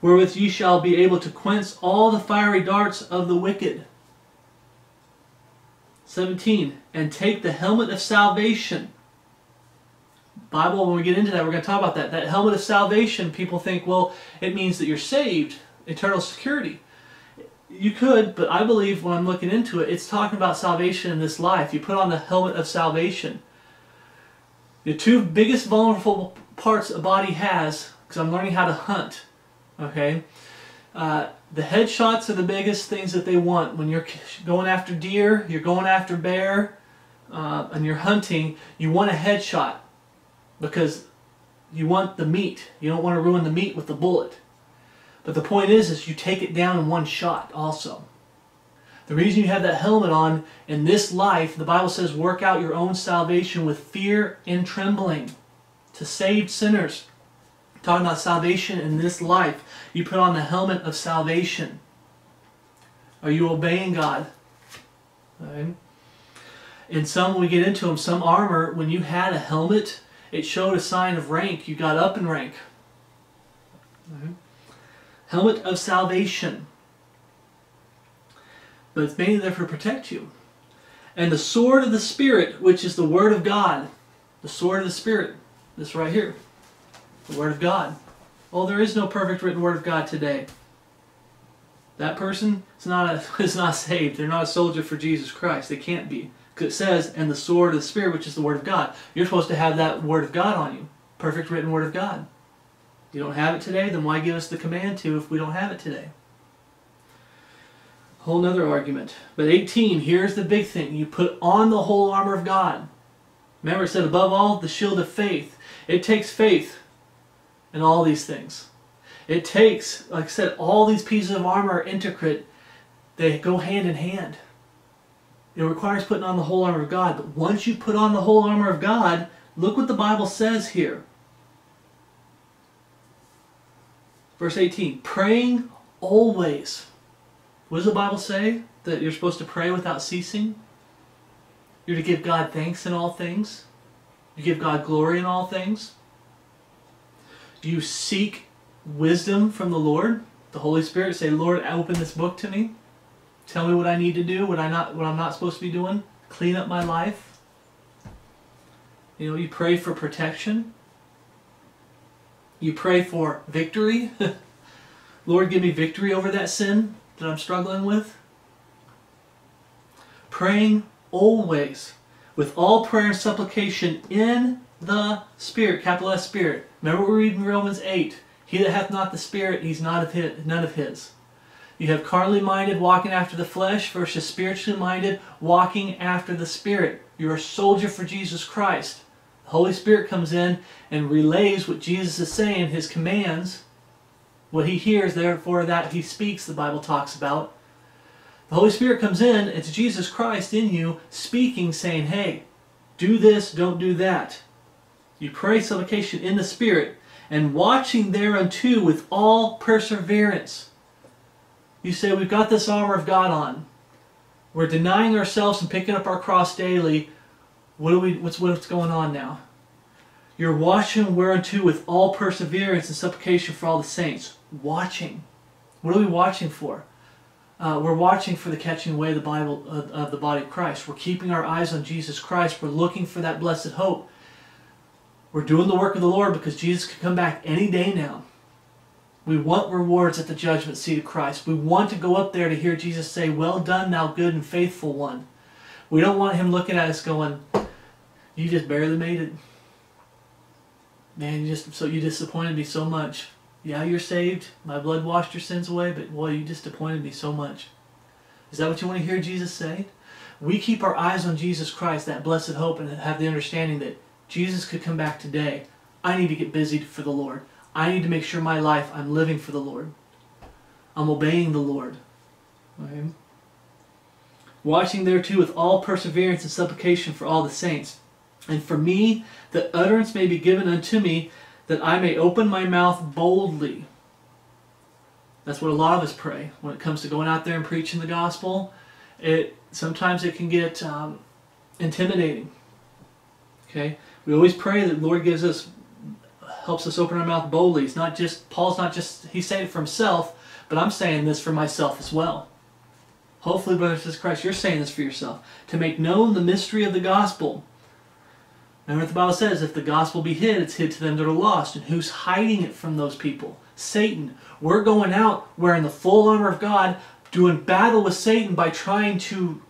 [SPEAKER 1] Wherewith ye shall be able to quench all the fiery darts of the wicked. 17, and take the helmet of salvation. Bible, when we get into that, we're going to talk about that. That helmet of salvation, people think, well, it means that you're saved, eternal security. You could, but I believe when I'm looking into it, it's talking about salvation in this life. You put on the helmet of salvation. The two biggest vulnerable parts a body has, because I'm learning how to hunt, okay? Uh, the headshots are the biggest things that they want. When you're going after deer, you're going after bear, uh, and you're hunting, you want a headshot because you want the meat. You don't want to ruin the meat with the bullet. But the point is, is you take it down in one shot also. The reason you have that helmet on in this life, the Bible says, work out your own salvation with fear and trembling to save sinners. talking about salvation in this life, you put on the helmet of salvation. Are you obeying God? And some, we get into them, some armor, when you had a helmet, it showed a sign of rank. You got up in rank helmet of salvation. But it's mainly there to protect you. And the sword of the Spirit, which is the Word of God. The sword of the Spirit. This right here. The Word of God. Oh, there is no perfect written Word of God today. That person is not, a, is not saved. They're not a soldier for Jesus Christ. They can't be. Because it says, and the sword of the Spirit, which is the Word of God. You're supposed to have that Word of God on you. Perfect written Word of God you don't have it today, then why give us the command to if we don't have it today? Whole nother argument. But 18, here's the big thing. You put on the whole armor of God. Remember, it said above all, the shield of faith. It takes faith in all these things. It takes, like I said, all these pieces of armor are intricate. They go hand in hand. It requires putting on the whole armor of God. But once you put on the whole armor of God, look what the Bible says here. Verse 18, praying always. What does the Bible say? That you're supposed to pray without ceasing? You're to give God thanks in all things? You give God glory in all things? You seek wisdom from the Lord? The Holy Spirit say, Lord, open this book to me. Tell me what I need to do, what, I not, what I'm not supposed to be doing. Clean up my life. You know, you pray for protection. You pray for victory. Lord, give me victory over that sin that I'm struggling with. Praying always with all prayer and supplication in the Spirit, capital S Spirit. Remember what we read in Romans 8. He that hath not the Spirit, he's not of his, none of his. You have carnally minded walking after the flesh versus spiritually minded walking after the Spirit. You're a soldier for Jesus Christ. Holy Spirit comes in and relays what Jesus is saying, his commands, what he hears, therefore that he speaks, the Bible talks about. The Holy Spirit comes in, it's Jesus Christ in you speaking, saying, hey, do this, don't do that. You pray supplication in the Spirit and watching thereunto with all perseverance. You say, we've got this armor of God on. We're denying ourselves and picking up our cross daily what are we? What's what's going on now? You're watching whereunto with all perseverance and supplication for all the saints. Watching. What are we watching for? Uh, we're watching for the catching away of the Bible of, of the body of Christ. We're keeping our eyes on Jesus Christ. We're looking for that blessed hope. We're doing the work of the Lord because Jesus could come back any day now. We want rewards at the judgment seat of Christ. We want to go up there to hear Jesus say, Well done, thou good and faithful one. We don't want him looking at us going, you just barely made it. Man, you just so you disappointed me so much. Yeah, you're saved. My blood washed your sins away, but boy, you disappointed me so much. Is that what you want to hear Jesus say? We keep our eyes on Jesus Christ, that blessed hope, and have the understanding that Jesus could come back today. I need to get busy for the Lord. I need to make sure my life I'm living for the Lord. I'm obeying the Lord. am. Watching thereto with all perseverance and supplication for all the saints. And for me, the utterance may be given unto me, that I may open my mouth boldly. That's what a lot of us pray when it comes to going out there and preaching the gospel. It sometimes it can get um, intimidating. Okay, we always pray that Lord gives us helps us open our mouth boldly. It's not just Paul's not just he's saying it for himself, but I'm saying this for myself as well. Hopefully, brothers and sisters Christ, you're saying this for yourself to make known the mystery of the gospel Remember what the Bible says, if the gospel be hid, it's hid to them that are lost. And who's hiding it from those people? Satan. We're going out wearing the full armor of God, doing battle with Satan by trying to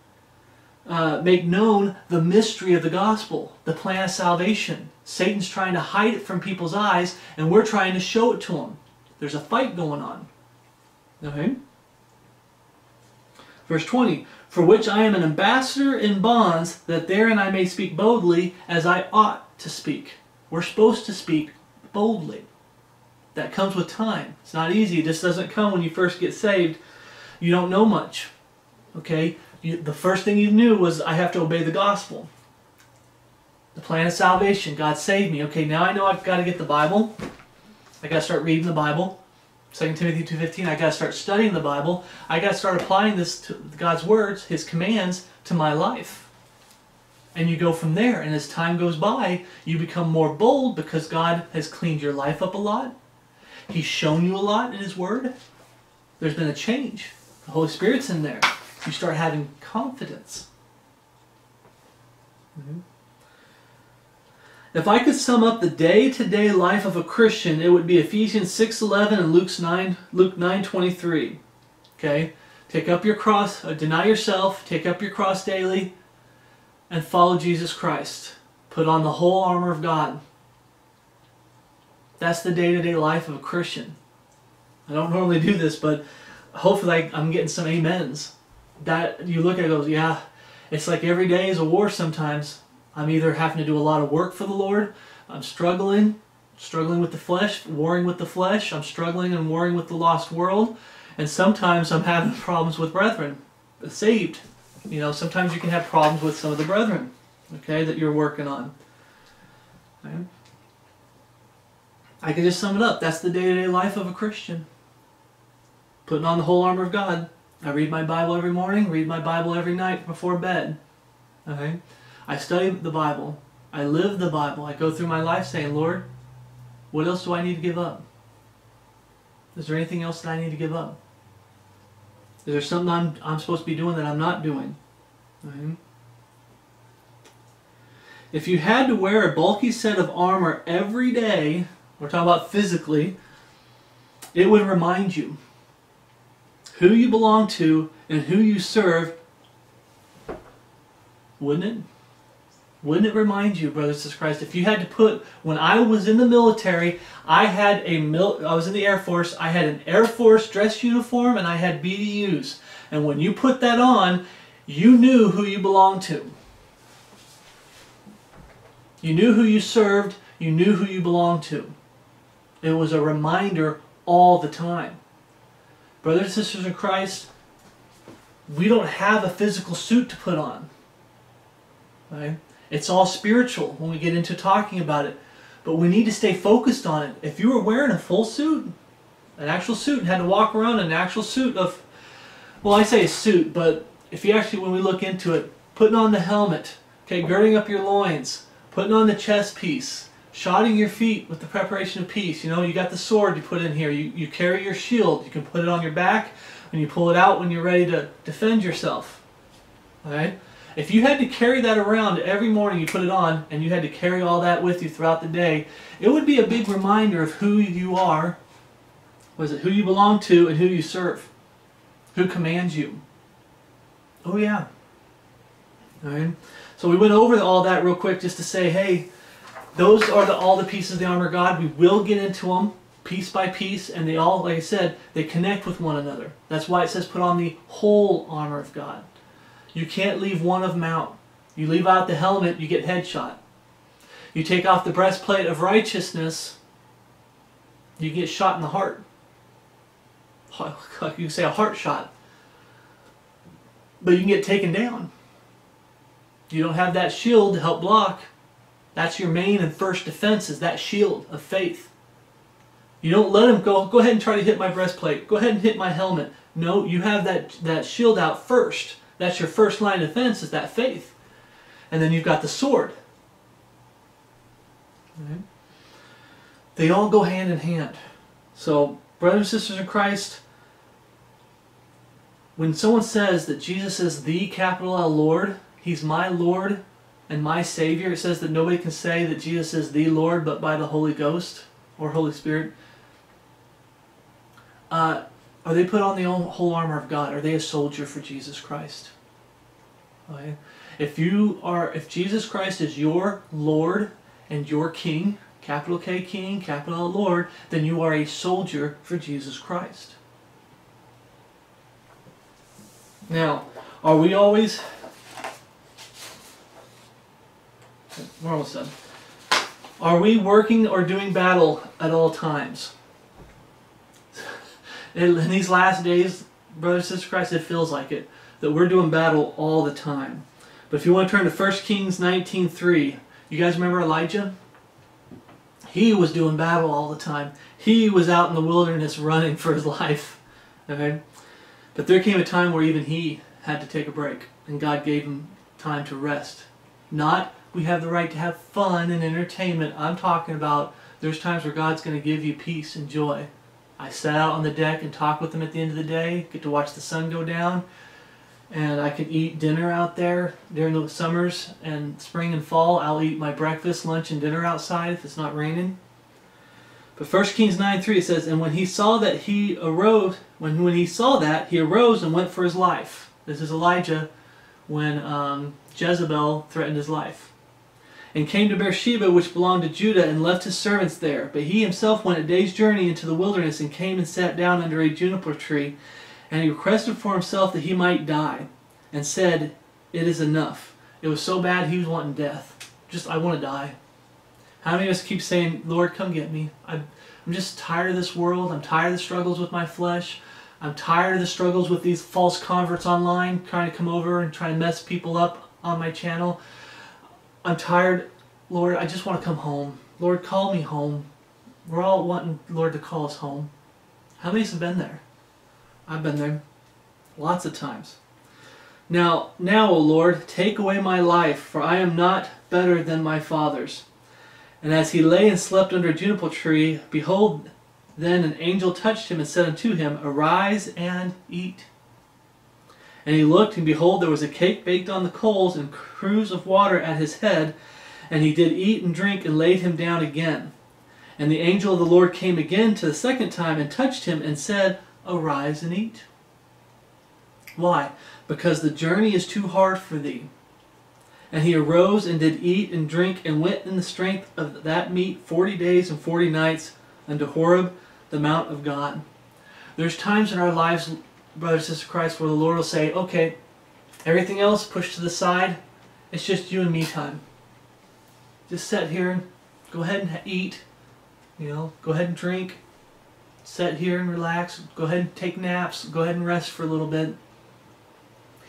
[SPEAKER 1] uh, make known the mystery of the gospel, the plan of salvation. Satan's trying to hide it from people's eyes, and we're trying to show it to them. There's a fight going on. Okay? Verse 20, For which I am an ambassador in bonds, that therein I may speak boldly as I ought to speak. We're supposed to speak boldly. That comes with time. It's not easy. This doesn't come when you first get saved. You don't know much. Okay? You, the first thing you knew was, I have to obey the gospel. The plan of salvation. God saved me. Okay, now I know I've got to get the Bible. i got to start reading the Bible. 2 Timothy 2.15, I got to start studying the Bible. I got to start applying this to God's words, His commands, to my life. And you go from there. And as time goes by, you become more bold because God has cleaned your life up a lot. He's shown you a lot in His Word. There's been a change. The Holy Spirit's in there. You start having confidence. Mm -hmm. If I could sum up the day-to-day -day life of a Christian, it would be Ephesians 6.11 and Luke's 9, Luke 9.23. Okay? Take up your cross, uh, deny yourself, take up your cross daily, and follow Jesus Christ. Put on the whole armor of God. That's the day-to-day -day life of a Christian. I don't normally do this, but hopefully I, am getting some amens. That you look at it goes, yeah, it's like every day is a war sometimes. I'm either having to do a lot of work for the Lord, I'm struggling, struggling with the flesh, warring with the flesh, I'm struggling and warring with the lost world, and sometimes I'm having problems with brethren, saved. You know, sometimes you can have problems with some of the brethren, okay, that you're working on. Okay? I can just sum it up. That's the day-to-day -day life of a Christian. Putting on the whole armor of God. I read my Bible every morning, read my Bible every night before bed. Okay? I study the Bible. I live the Bible. I go through my life saying, Lord, what else do I need to give up? Is there anything else that I need to give up? Is there something I'm, I'm supposed to be doing that I'm not doing? Right? If you had to wear a bulky set of armor every day, we're talking about physically, it would remind you who you belong to and who you serve, wouldn't it? Wouldn't it remind you, brothers and sisters Christ, if you had to put, when I was in the military, I had a mil, I was in the Air Force, I had an Air Force dress uniform and I had BDUs. And when you put that on, you knew who you belonged to. You knew who you served, you knew who you belonged to. It was a reminder all the time. Brothers and sisters in Christ, we don't have a physical suit to put on. Right? It's all spiritual when we get into talking about it. But we need to stay focused on it. If you were wearing a full suit, an actual suit, and had to walk around in an actual suit of, well, I say a suit, but if you actually, when we look into it, putting on the helmet, okay, girding up your loins, putting on the chest piece, shodding your feet with the preparation of peace. You know, you got the sword you put in here. You, you carry your shield. You can put it on your back and you pull it out when you're ready to defend yourself. All right? If you had to carry that around every morning you put it on and you had to carry all that with you throughout the day, it would be a big reminder of who you are, was it who you belong to and who you serve, who commands you. Oh yeah. All right. So we went over all that real quick just to say, hey, those are the, all the pieces of the armor of God. We will get into them piece by piece, and they all, like I said, they connect with one another. That's why it says put on the whole armor of God. You can't leave one of them out. You leave out the helmet, you get headshot. You take off the breastplate of righteousness, you get shot in the heart. You can say a heart shot. But you can get taken down. You don't have that shield to help block. That's your main and first defense is that shield of faith. You don't let him go, go ahead and try to hit my breastplate. Go ahead and hit my helmet. No, you have that, that shield out first. That's your first line of defense is that faith. And then you've got the sword. Right? They all go hand in hand. So, brothers and sisters in Christ, when someone says that Jesus is the capital L Lord, He's my Lord and my Savior, it says that nobody can say that Jesus is the Lord but by the Holy Ghost or Holy Spirit. Uh, are they put on the whole armor of God? Are they a soldier for Jesus Christ? Okay. If you are, if Jesus Christ is your Lord and your King, capital K King, capital L Lord, then you are a soldier for Jesus Christ. Now, are we always? We're almost done. Are we working or doing battle at all times? in these last days, brothers and sisters Christ, it feels like it, that we're doing battle all the time. But if you want to turn to 1 Kings 19.3, you guys remember Elijah? He was doing battle all the time. He was out in the wilderness running for his life. Okay? But there came a time where even he had to take a break, and God gave him time to rest. Not we have the right to have fun and entertainment. I'm talking about there's times where God's going to give you peace and joy. I sat out on the deck and talked with them at the end of the day, get to watch the sun go down, and I could eat dinner out there during the summers and spring and fall. I'll eat my breakfast, lunch, and dinner outside if it's not raining. But 1 Kings 9 3 says, And when he saw that he arose, when, when he saw that, he arose and went for his life. This is Elijah when um, Jezebel threatened his life and came to Beersheba, which belonged to Judah, and left his servants there. But he himself went a day's journey into the wilderness, and came and sat down under a juniper tree. And he requested for himself that he might die, and said, It is enough. It was so bad he was wanting death. Just, I want to die. How many of us keep saying, Lord, come get me? I'm, just tired of this world. I'm tired of the struggles with my flesh. I'm tired of the struggles with these false converts online trying to come over and trying to mess people up on my channel. I'm tired. Lord, I just want to come home. Lord, call me home. We're all wanting Lord to call us home. How many have been there? I've been there lots of times. Now, now, O Lord, take away my life, for I am not better than my father's. And as he lay and slept under a juniper tree, behold, then an angel touched him and said unto him, Arise and eat. And he looked, and behold, there was a cake baked on the coals, and cruse of water at his head. And he did eat and drink, and laid him down again. And the angel of the Lord came again to the second time, and touched him, and said, Arise and eat. Why? Because the journey is too hard for thee. And he arose and did eat and drink, and went in the strength of that meat forty days and forty nights unto Horeb, the mount of God. There's times in our lives brothers and sisters Christ, where the Lord will say, okay, everything else push to the side. It's just you and me time. Just sit here, go ahead and eat, you know, go ahead and drink, sit here and relax, go ahead and take naps, go ahead and rest for a little bit.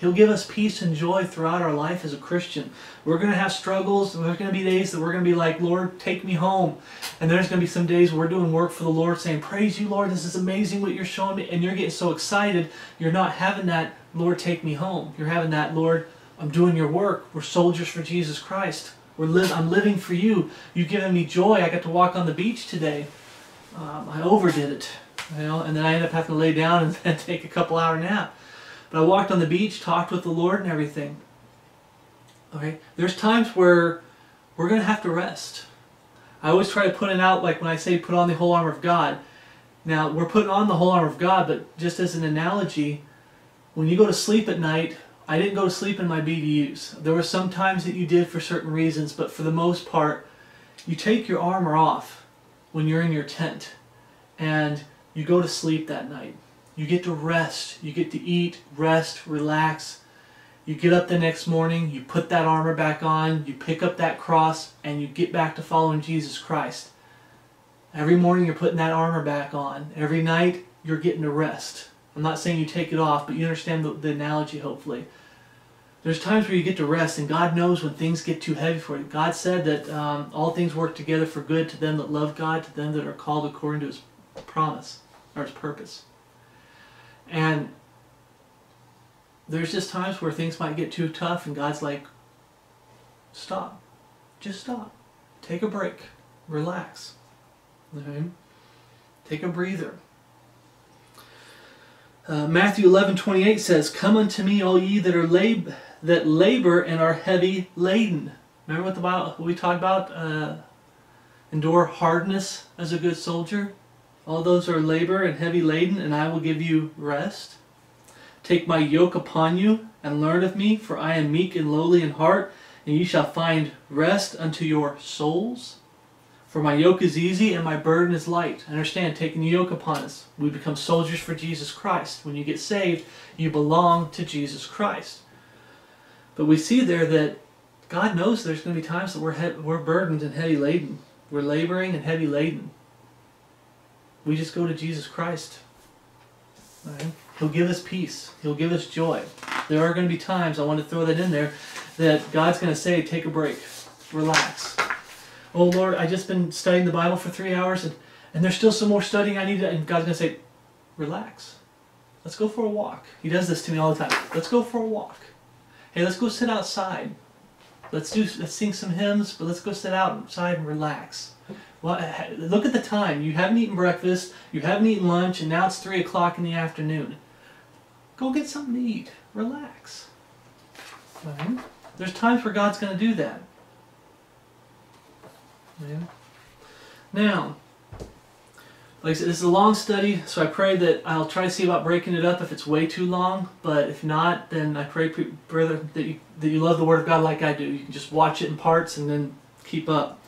[SPEAKER 1] He'll give us peace and joy throughout our life as a Christian. We're going to have struggles, and there's going to be days that we're going to be like, Lord, take me home. And there's going to be some days we're doing work for the Lord, saying, Praise you, Lord, this is amazing what you're showing me. And you're getting so excited, you're not having that, Lord, take me home. You're having that, Lord, I'm doing your work. We're soldiers for Jesus Christ. We're li I'm living for you. You've given me joy. I got to walk on the beach today. Um, I overdid it, you know, and then I end up having to lay down and take a couple hour nap. But I walked on the beach, talked with the Lord and everything. Okay? There's times where we're going to have to rest. I always try to put it out, like when I say put on the whole armor of God. Now, we're putting on the whole armor of God, but just as an analogy, when you go to sleep at night, I didn't go to sleep in my BDUs. There were some times that you did for certain reasons, but for the most part, you take your armor off when you're in your tent and you go to sleep that night. You get to rest. You get to eat, rest, relax. You get up the next morning, you put that armor back on, you pick up that cross, and you get back to following Jesus Christ. Every morning you're putting that armor back on. Every night you're getting to rest. I'm not saying you take it off, but you understand the, the analogy, hopefully. There's times where you get to rest, and God knows when things get too heavy for you. God said that um, all things work together for good to them that love God, to them that are called according to His promise or His purpose. And there's just times where things might get too tough and God's like, stop. Just stop. Take a break. Relax. Okay? Take a breather. Uh, Matthew 11, 28 says, Come unto me, all ye that are lab that labor and are heavy laden. Remember what the Bible, we talked about? Uh, endure hardness as a good soldier? all those who are labor and heavy laden, and I will give you rest. Take my yoke upon you, and learn of me, for I am meek and lowly in heart, and ye shall find rest unto your souls. For my yoke is easy and my burden is light. Understand, taking the yoke upon us. We become soldiers for Jesus Christ. When you get saved, you belong to Jesus Christ. But we see there that God knows there's going to be times that we're, we're burdened and heavy laden. We're laboring and heavy laden we just go to Jesus Christ. Right? He'll give us peace. He'll give us joy. There are going to be times, I want to throw that in there, that God's going to say, take a break, relax. Oh Lord, i just been studying the Bible for three hours and, and there's still some more studying I need to, and God's going to say, relax. Let's go for a walk. He does this to me all the time. Let's go for a walk. Hey, let's go sit outside. Let's do let's sing some hymns, but let's go sit outside and relax. Uh, look at the time. You haven't eaten breakfast, you haven't eaten lunch, and now it's 3 o'clock in the afternoon. Go get something to eat. Relax. Right? There's times where God's going to do that. Yeah. Now, like I said, this is a long study, so I pray that I'll try to see about breaking it up if it's way too long. But if not, then I pray, brother, that you, that you love the Word of God like I do. You can just watch it in parts and then keep up.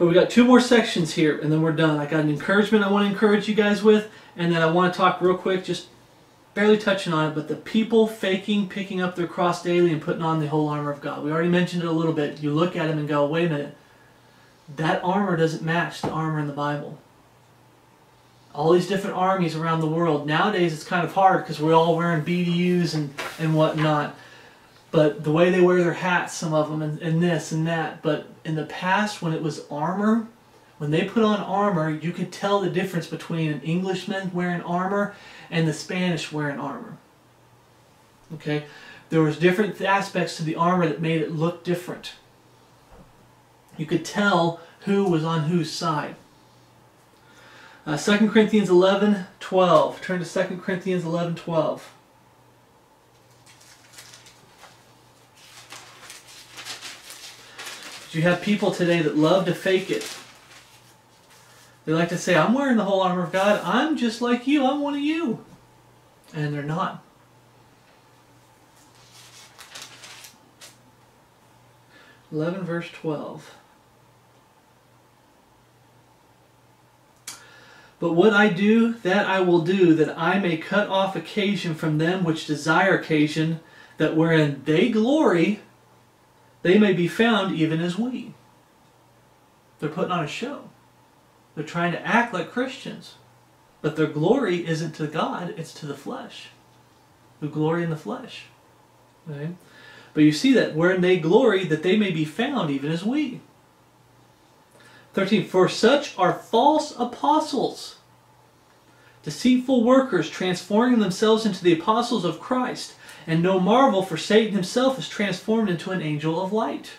[SPEAKER 1] But we got two more sections here and then we're done. I got an encouragement I want to encourage you guys with and then I want to talk real quick, just barely touching on it, but the people faking picking up their cross daily and putting on the whole armor of God. We already mentioned it a little bit. You look at them and go, wait a minute, that armor doesn't match the armor in the Bible. All these different armies around the world. Nowadays it's kind of hard because we're all wearing BDUs and, and whatnot but the way they wear their hats, some of them, and, and, this and that. But in the past, when it was armor, when they put on armor, you could tell the difference between an Englishman wearing armor and the Spanish wearing armor. Okay, there was different aspects to the armor that made it look different. You could tell who was on whose side. Uh, 2 Corinthians 11, 12. Turn to 2 Corinthians 11, 12. But you have people today that love to fake it. They like to say, I'm wearing the whole armor of God. I'm just like you. I'm one of you. And they're not. Eleven verse twelve. But what I do, that I will do, that I may cut off occasion from them which desire occasion, that wherein they glory, they may be found even as we. They're putting on a show. They're trying to act like Christians. But their glory isn't to God, it's to the flesh. The glory in the flesh. But you see that, wherein they glory, that they may be found even as we. 13. For such are false apostles, deceitful workers, transforming themselves into the apostles of Christ. And no marvel, for Satan himself is transformed into an angel of light.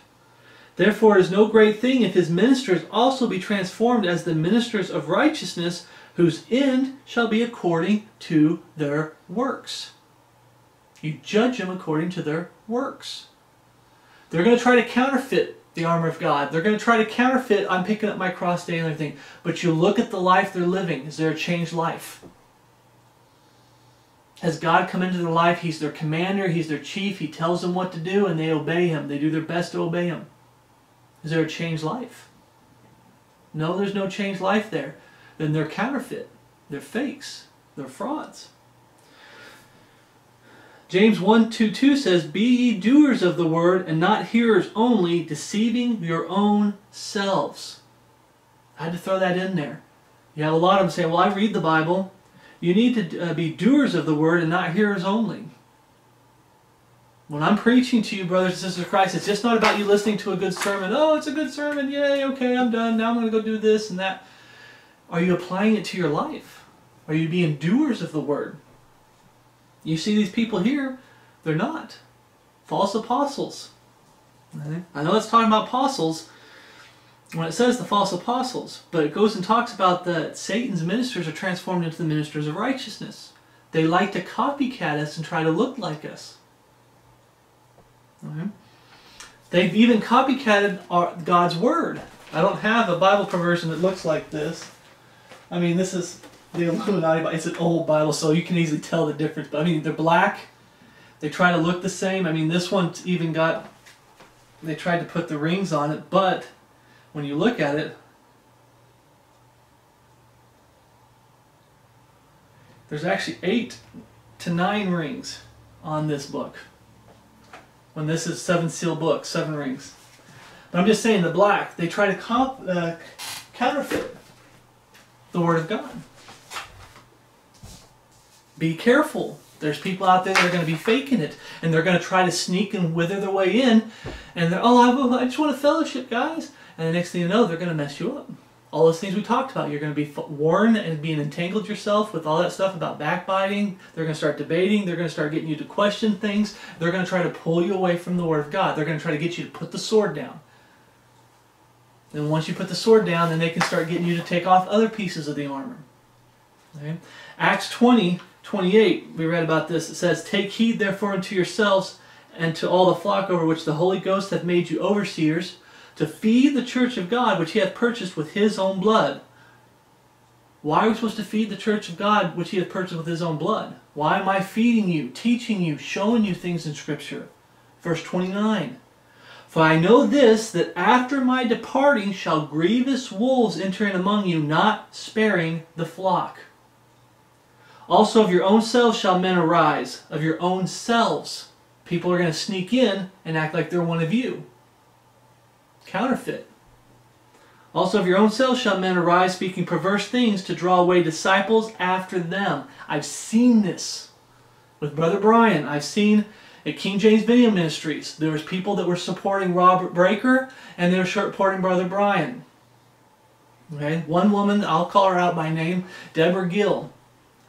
[SPEAKER 1] Therefore it is no great thing if his ministers also be transformed as the ministers of righteousness, whose end shall be according to their works. You judge them according to their works. They're going to try to counterfeit the armor of God. They're going to try to counterfeit, I'm picking up my cross daily and everything. But you look at the life they're living. Is there a changed life? has God come into their life, He's their commander, He's their chief, He tells them what to do, and they obey Him. They do their best to obey Him. Is there a changed life? No, there's no changed life there. Then they're counterfeit, they're fakes, they're frauds. James 1 2, 2 says, Be ye doers of the word, and not hearers only, deceiving your own selves. I had to throw that in there. You have a lot of them saying, Well, I read the Bible. You need to uh, be doers of the word and not hearers only. When I'm preaching to you, brothers and sisters of Christ, it's just not about you listening to a good sermon. Oh, it's a good sermon. Yay, okay, I'm done. Now I'm going to go do this and that. Are you applying it to your life? Are you being doers of the word? You see these people here, they're not. False apostles. I know it's talking about apostles, when it says the false apostles, but it goes and talks about that Satan's ministers are transformed into the ministers of righteousness. They like to copycat us and try to look like us. Okay. They've even copycatted our, God's word. I don't have a Bible conversion that looks like this. I mean, this is the Illuminati Bible. It's an old Bible, so you can easily tell the difference. But I mean, they're black. They try to look the same. I mean, this one even got. They tried to put the rings on it, but when you look at it, there's actually eight to nine rings on this book. When this is seven seal book, seven rings. But I'm just saying the black, they try to comp, uh, counterfeit the Word of God. Be careful. There's people out there that are going to be faking it, and they're going to try to sneak and wither their way in. And they're, oh, I, I just want to fellowship, guys. And the next thing you know, they're going to mess you up. All those things we talked about, you're going to be worn and being entangled yourself with all that stuff about backbiting. They're going to start debating. They're going to start getting you to question things. They're going to try to pull you away from the Word of God. They're going to try to get you to put the sword down. Then once you put the sword down, then they can start getting you to take off other pieces of the armor. Okay? Acts 20, 28, we read about this. It says, Take heed therefore unto yourselves and to all the flock over which the Holy Ghost hath made you overseers to feed the church of God which he hath purchased with his own blood. Why are we supposed to feed the church of God which he hath purchased with his own blood? Why am I feeding you, teaching you, showing you things in Scripture? Verse 29. For I know this, that after my departing shall grievous wolves enter in among you, not sparing the flock. Also of your own selves shall men arise, of your own selves. People are going to sneak in and act like they're one of you counterfeit. Also of your own selves shall men arise speaking perverse things to draw away disciples after them. I've seen this with Brother Brian. I've seen at King James Video Ministries. There was people that were supporting Robert Breaker and they were supporting Brother Brian. Okay? One woman, I'll call her out by name, Deborah Gill.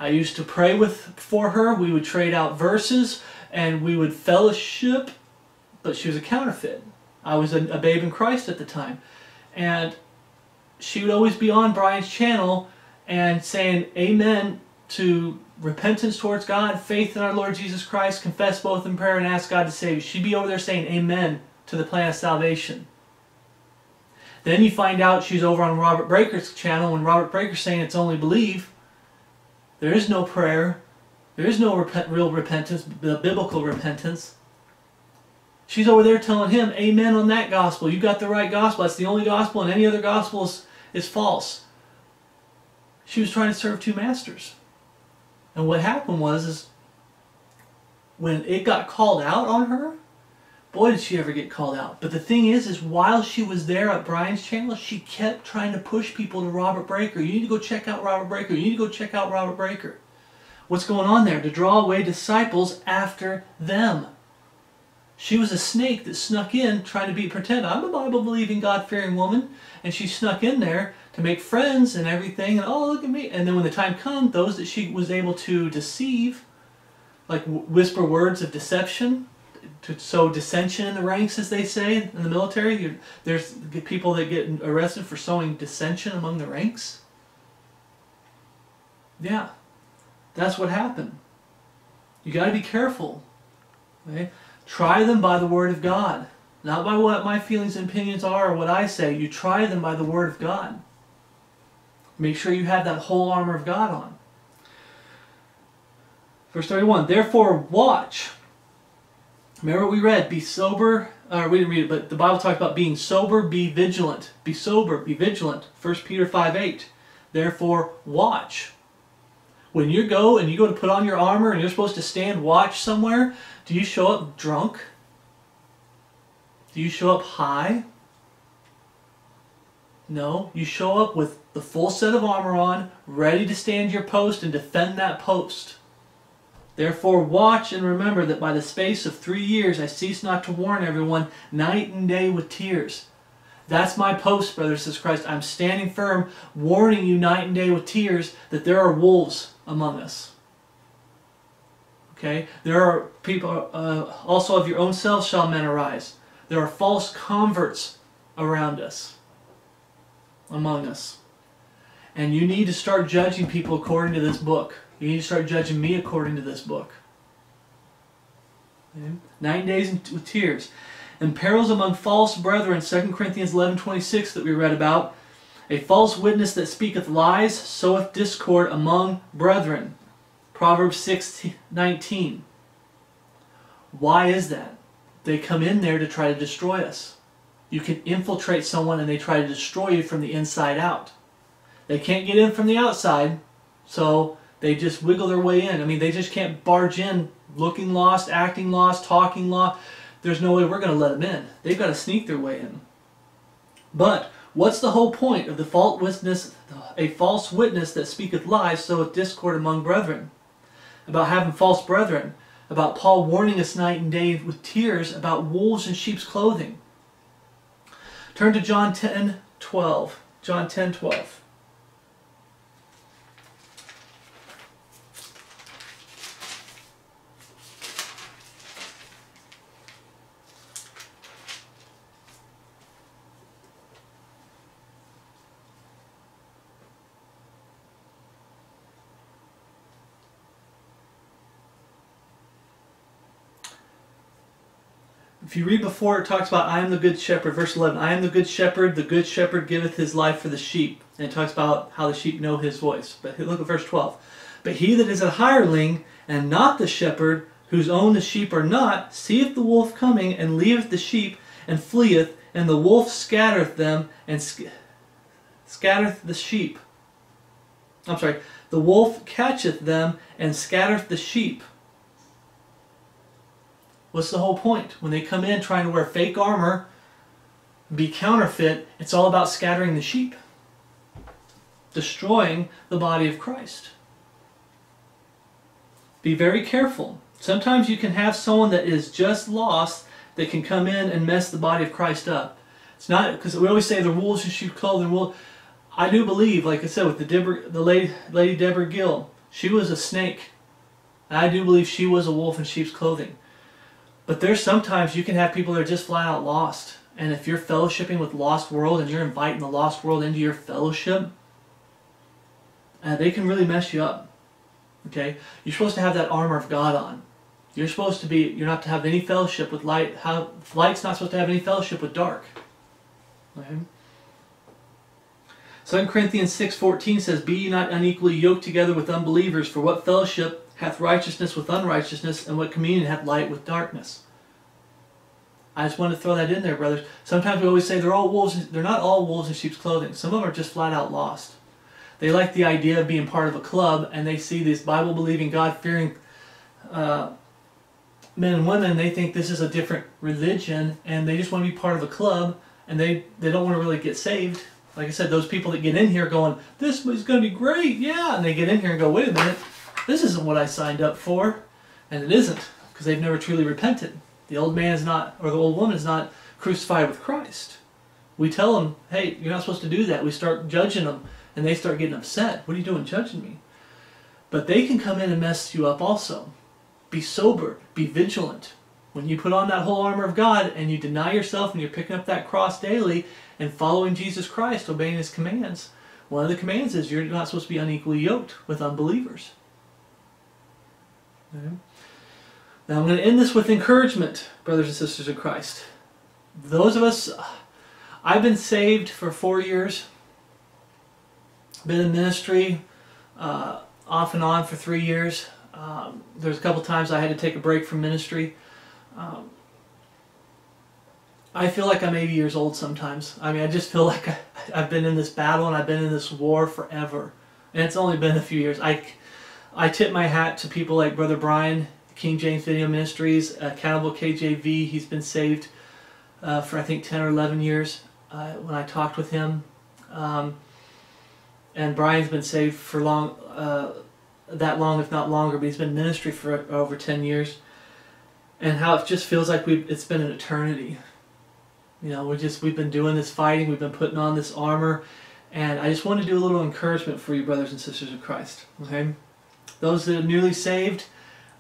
[SPEAKER 1] I used to pray with for her. We would trade out verses and we would fellowship, but she was a counterfeit. I was a, a babe in Christ at the time. And she would always be on Brian's channel and saying amen to repentance towards God, faith in our Lord Jesus Christ, confess both in prayer and ask God to save you. She'd be over there saying amen to the plan of salvation. Then you find out she's over on Robert Breaker's channel and Robert Breaker's saying it's only believe. There is no prayer. There is no rep real repentance, biblical repentance. She's over there telling him, Amen on that gospel. You got the right gospel. That's the only gospel, and any other gospel is, is false. She was trying to serve two masters. And what happened was, is when it got called out on her, boy, did she ever get called out. But the thing is, is while she was there at Brian's channel, she kept trying to push people to Robert Breaker. You need to go check out Robert Breaker. You need to go check out Robert Breaker. What's going on there? To draw away disciples after them. She was a snake that snuck in trying to be pretend. I'm a Bible believing, God fearing woman, and she snuck in there to make friends and everything, and oh, look at me. And then when the time comes, those that she was able to deceive, like whisper words of deception, to sow dissension in the ranks, as they say in the military. You, there's people that get arrested for sowing dissension among the ranks. Yeah, that's what happened. You got to be careful. Okay? Try them by the Word of God, not by what my feelings and opinions are or what I say. You try them by the Word of God. Make sure you have that whole armor of God on. Verse 31 Therefore, watch. Remember we read, be sober. Uh, we didn't read it, but the Bible talks about being sober, be vigilant. Be sober, be vigilant. 1 Peter 5 8. Therefore, watch. When you go and you go to put on your armor and you're supposed to stand watch somewhere, do you show up drunk? Do you show up high? No, you show up with the full set of armor on, ready to stand your post and defend that post. Therefore watch and remember that by the space of three years I cease not to warn everyone night and day with tears. That's my post, brothers, says Christ. I'm standing firm, warning you night and day with tears that there are wolves among us. Okay? There are people, uh, also of your own selves shall men arise. There are false converts around us, among us. And you need to start judging people according to this book. You need to start judging me according to this book. Nine days with tears. And perils among false brethren, 2 Corinthians 11, 26 that we read about, a false witness that speaketh lies soweth discord among brethren. Proverbs 16, 19. Why is that? They come in there to try to destroy us. You can infiltrate someone and they try to destroy you from the inside out. They can't get in from the outside, so they just wiggle their way in. I mean, they just can't barge in looking lost, acting lost, talking lost. There's no way we're going to let them in. They've got to sneak their way in. But What's the whole point of the false witness, a false witness that speaketh lies, soweth discord among brethren? About having false brethren, about Paul warning us night and day with tears about wolves in sheep's clothing. Turn to John 10, 12. John 10, 12. if you read before, it talks about, I am the good shepherd. Verse 11, I am the good shepherd. The good shepherd giveth his life for the sheep. And it talks about how the sheep know his voice. But look at verse 12. But he that is a hireling and not the shepherd, whose own the sheep are not, seeth the wolf coming and leaveth the sheep and fleeth, and the wolf scattereth them and sc scattereth the sheep. I'm sorry, the wolf catcheth them and scattereth the sheep. What's the whole point? When they come in trying to wear fake armor, be counterfeit, it's all about scattering the sheep, destroying the body of Christ. Be very careful. Sometimes you can have someone that is just lost that can come in and mess the body of Christ up. It's not because we always say the wolves in sheep clothing. Well, I do believe, like I said, with the Deborah, the lady, lady Deborah Gill, she was a snake. I do believe she was a wolf in sheep's clothing. But there's sometimes you can have people that are just flat out lost. And if you're fellowshipping with lost world and you're inviting the lost world into your fellowship, uh, they can really mess you up. Okay? You're supposed to have that armor of God on. You're supposed to be, you're not to have any fellowship with light. How, light's not supposed to have any fellowship with dark. Okay? 2 Corinthians 6.14 says, Be ye not unequally yoked together with unbelievers, for what fellowship hath righteousness with unrighteousness, and what communion hath light with darkness. I just want to throw that in there, brothers. Sometimes we always say they're all wolves. They're not all wolves in sheep's clothing. Some of them are just flat out lost. They like the idea of being part of a club, and they see these Bible-believing, God-fearing uh, men and women. They think this is a different religion, and they just want to be part of a club, and they, they don't want to really get saved. Like I said, those people that get in here going, this is going to be great, yeah, and they get in here and go, wait a minute, this isn't what I signed up for. And it isn't, because they've never truly repented. The old man is not, or the old woman is not crucified with Christ. We tell them, hey, you're not supposed to do that. We start judging them, and they start getting upset. What are you doing judging me? But they can come in and mess you up also. Be sober, be vigilant. When you put on that whole armor of God and you deny yourself and you're picking up that cross daily and following Jesus Christ, obeying his commands, one of the commands is you're not supposed to be unequally yoked with unbelievers. Right? Now I'm going to end this with encouragement, brothers and sisters in Christ. Those of us, I've been saved for four years, been in ministry uh, off and on for three years. Um, there's a couple times I had to take a break from ministry. Um, I feel like I'm 80 years old sometimes. I mean, I just feel like I, have been in this battle and I've been in this war forever. And it's only been a few years. I, I tip my hat to people like Brother Brian, King James Video Ministries, uh, Cannibal KJV. He's been saved uh, for I think 10 or 11 years uh, when I talked with him. Um, and Brian's been saved for long, uh, that long, if not longer, but he's been ministry for over 10 years. And how it just feels like we it's been an eternity. You know, we just, we've been doing this fighting, we've been putting on this armor, and I just want to do a little encouragement for you brothers and sisters of Christ, okay? Those that are newly saved,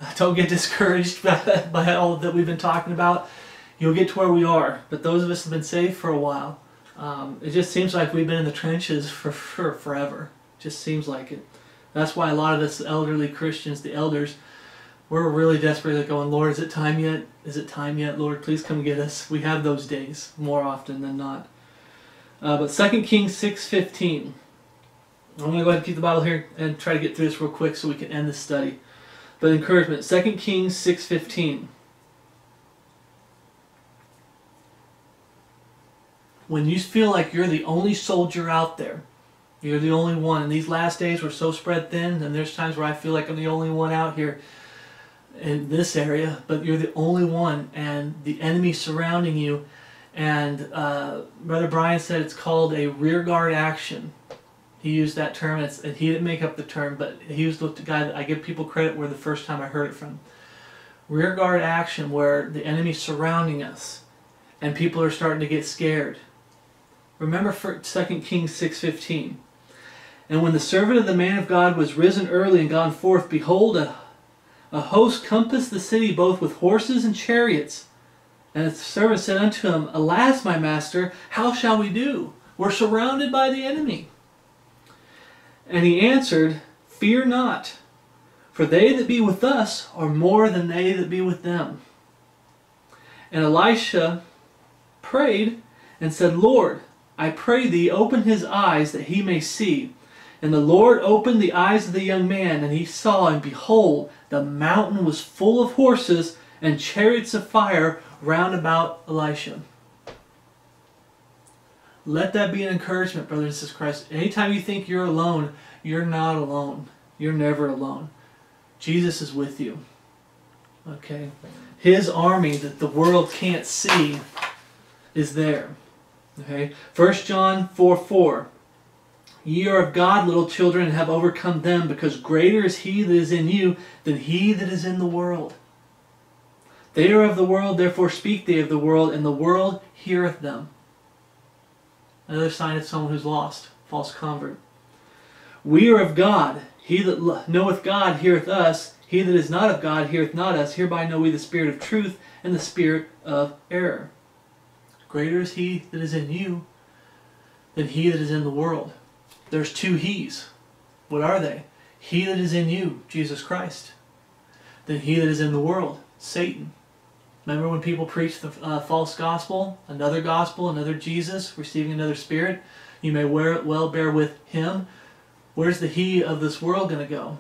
[SPEAKER 1] uh, don't get discouraged by, by all that we've been talking about. You'll get to where we are. But those of us that have been saved for a while, um, it just seems like we've been in the trenches for, for forever. just seems like it. That's why a lot of us elderly Christians, the elders, we're really desperately going, Lord, is it time yet? Is it time yet? Lord, please come get us. We have those days more often than not. Uh, but 2 Kings 6.15 I'm going to go ahead and keep the Bible here and try to get through this real quick so we can end this study. But encouragement, 2 Kings 6.15. When you feel like you're the only soldier out there, you're the only one. And these last days, we're so spread thin, and there's times where I feel like I'm the only one out here in this area, but you're the only one, and the enemy surrounding you. And uh, Brother Brian said it's called a rearguard action he used that term. It's, he didn't make up the term, but he was the guy that I give people credit where the first time I heard it from. Rear guard action where the enemy's surrounding us and people are starting to get scared. Remember 2 Kings 6.15. And when the servant of the man of God was risen early and gone forth, behold, a, a host compassed the city both with horses and chariots. And the servant said unto him, Alas, my master, how shall we do? We're surrounded by the enemy. And he answered, Fear not, for they that be with us are more than they that be with them. And Elisha prayed and said, Lord, I pray thee, open his eyes that he may see. And the Lord opened the eyes of the young man, and he saw, and behold, the mountain was full of horses and chariots of fire round about Elisha. Let that be an encouragement, brothers and sisters Christ. Anytime you think you're alone, you're not alone. You're never alone. Jesus is with you. Okay? His army that the world can't see is there. Okay? 1 John 4 4. Ye are of God, little children, and have overcome them, because greater is he that is in you than he that is in the world. They are of the world, therefore speak they of the world, and the world heareth them. Another sign of someone who's lost, false convert. We are of God. He that knoweth God heareth us. He that is not of God heareth not us. Hereby know we the spirit of truth and the spirit of error. Greater is he that is in you than he that is in the world. There's two he's. What are they? He that is in you, Jesus Christ. Then he that is in the world, Satan. Remember when people preach the uh, false gospel, another gospel, another Jesus, receiving another spirit? You may well bear with him. Where's the he of this world going to go?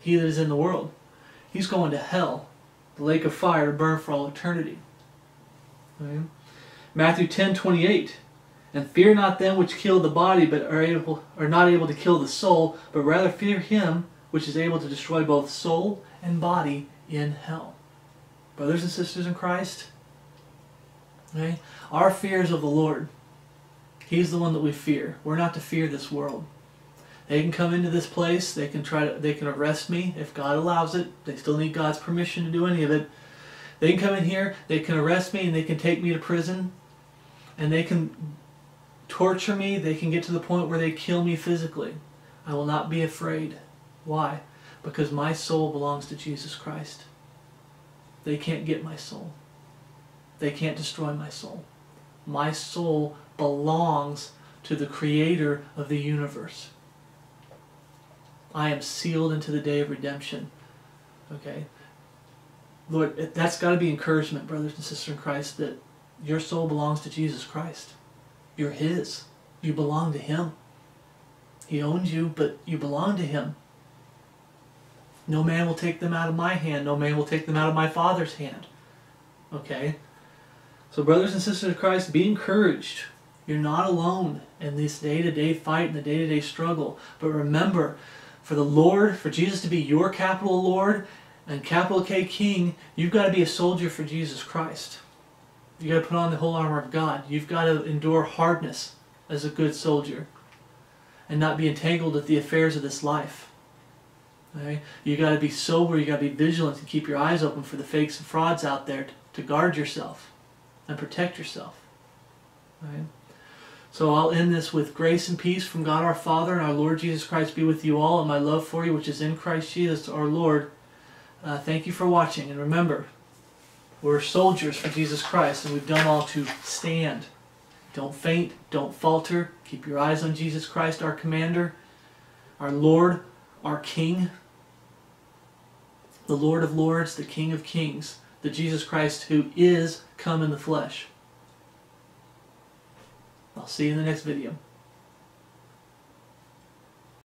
[SPEAKER 1] He that is in the world. He's going to hell, the lake of fire to burn for all eternity. Okay. Matthew 10, 28. And fear not them which kill the body, but are, able, are not able to kill the soul, but rather fear him which is able to destroy both soul and body in hell brothers and sisters in Christ. Right? Our fears of the Lord. He's the one that we fear. We're not to fear this world. They can come into this place. They can try to, they can arrest me if God allows it. They still need God's permission to do any of it. They can come in here. They can arrest me and they can take me to prison. And they can torture me. They can get to the point where they kill me physically. I will not be afraid. Why? Because my soul belongs to Jesus Christ. They can't get my soul. They can't destroy my soul. My soul belongs to the creator of the universe. I am sealed into the day of redemption. Okay? Lord, that's got to be encouragement, brothers and sisters in Christ, that your soul belongs to Jesus Christ. You're His. You belong to Him. He owns you, but you belong to Him. No man will take them out of my hand. No man will take them out of my Father's hand. Okay? So, brothers and sisters of Christ, be encouraged. You're not alone in this day to day fight and the day to day struggle. But remember, for the Lord, for Jesus to be your capital Lord and capital K King, you've got to be a soldier for Jesus Christ. You've got to put on the whole armor of God. You've got to endure hardness as a good soldier and not be entangled with the affairs of this life. Right? You got to be sober, you got to be vigilant, and keep your eyes open for the fakes and frauds out there to, to guard yourself and protect yourself. Right? So I'll end this with grace and peace from God our Father and our Lord Jesus Christ be with you all, and my love for you, which is in Christ Jesus our Lord. Uh, thank you for watching, and remember, we're soldiers for Jesus Christ, and we've done all to stand. Don't faint, don't falter, keep your eyes on Jesus Christ, our commander, our Lord, our King, the Lord of Lords, the King of Kings, the Jesus Christ who is come in the flesh. I'll see you in the next video.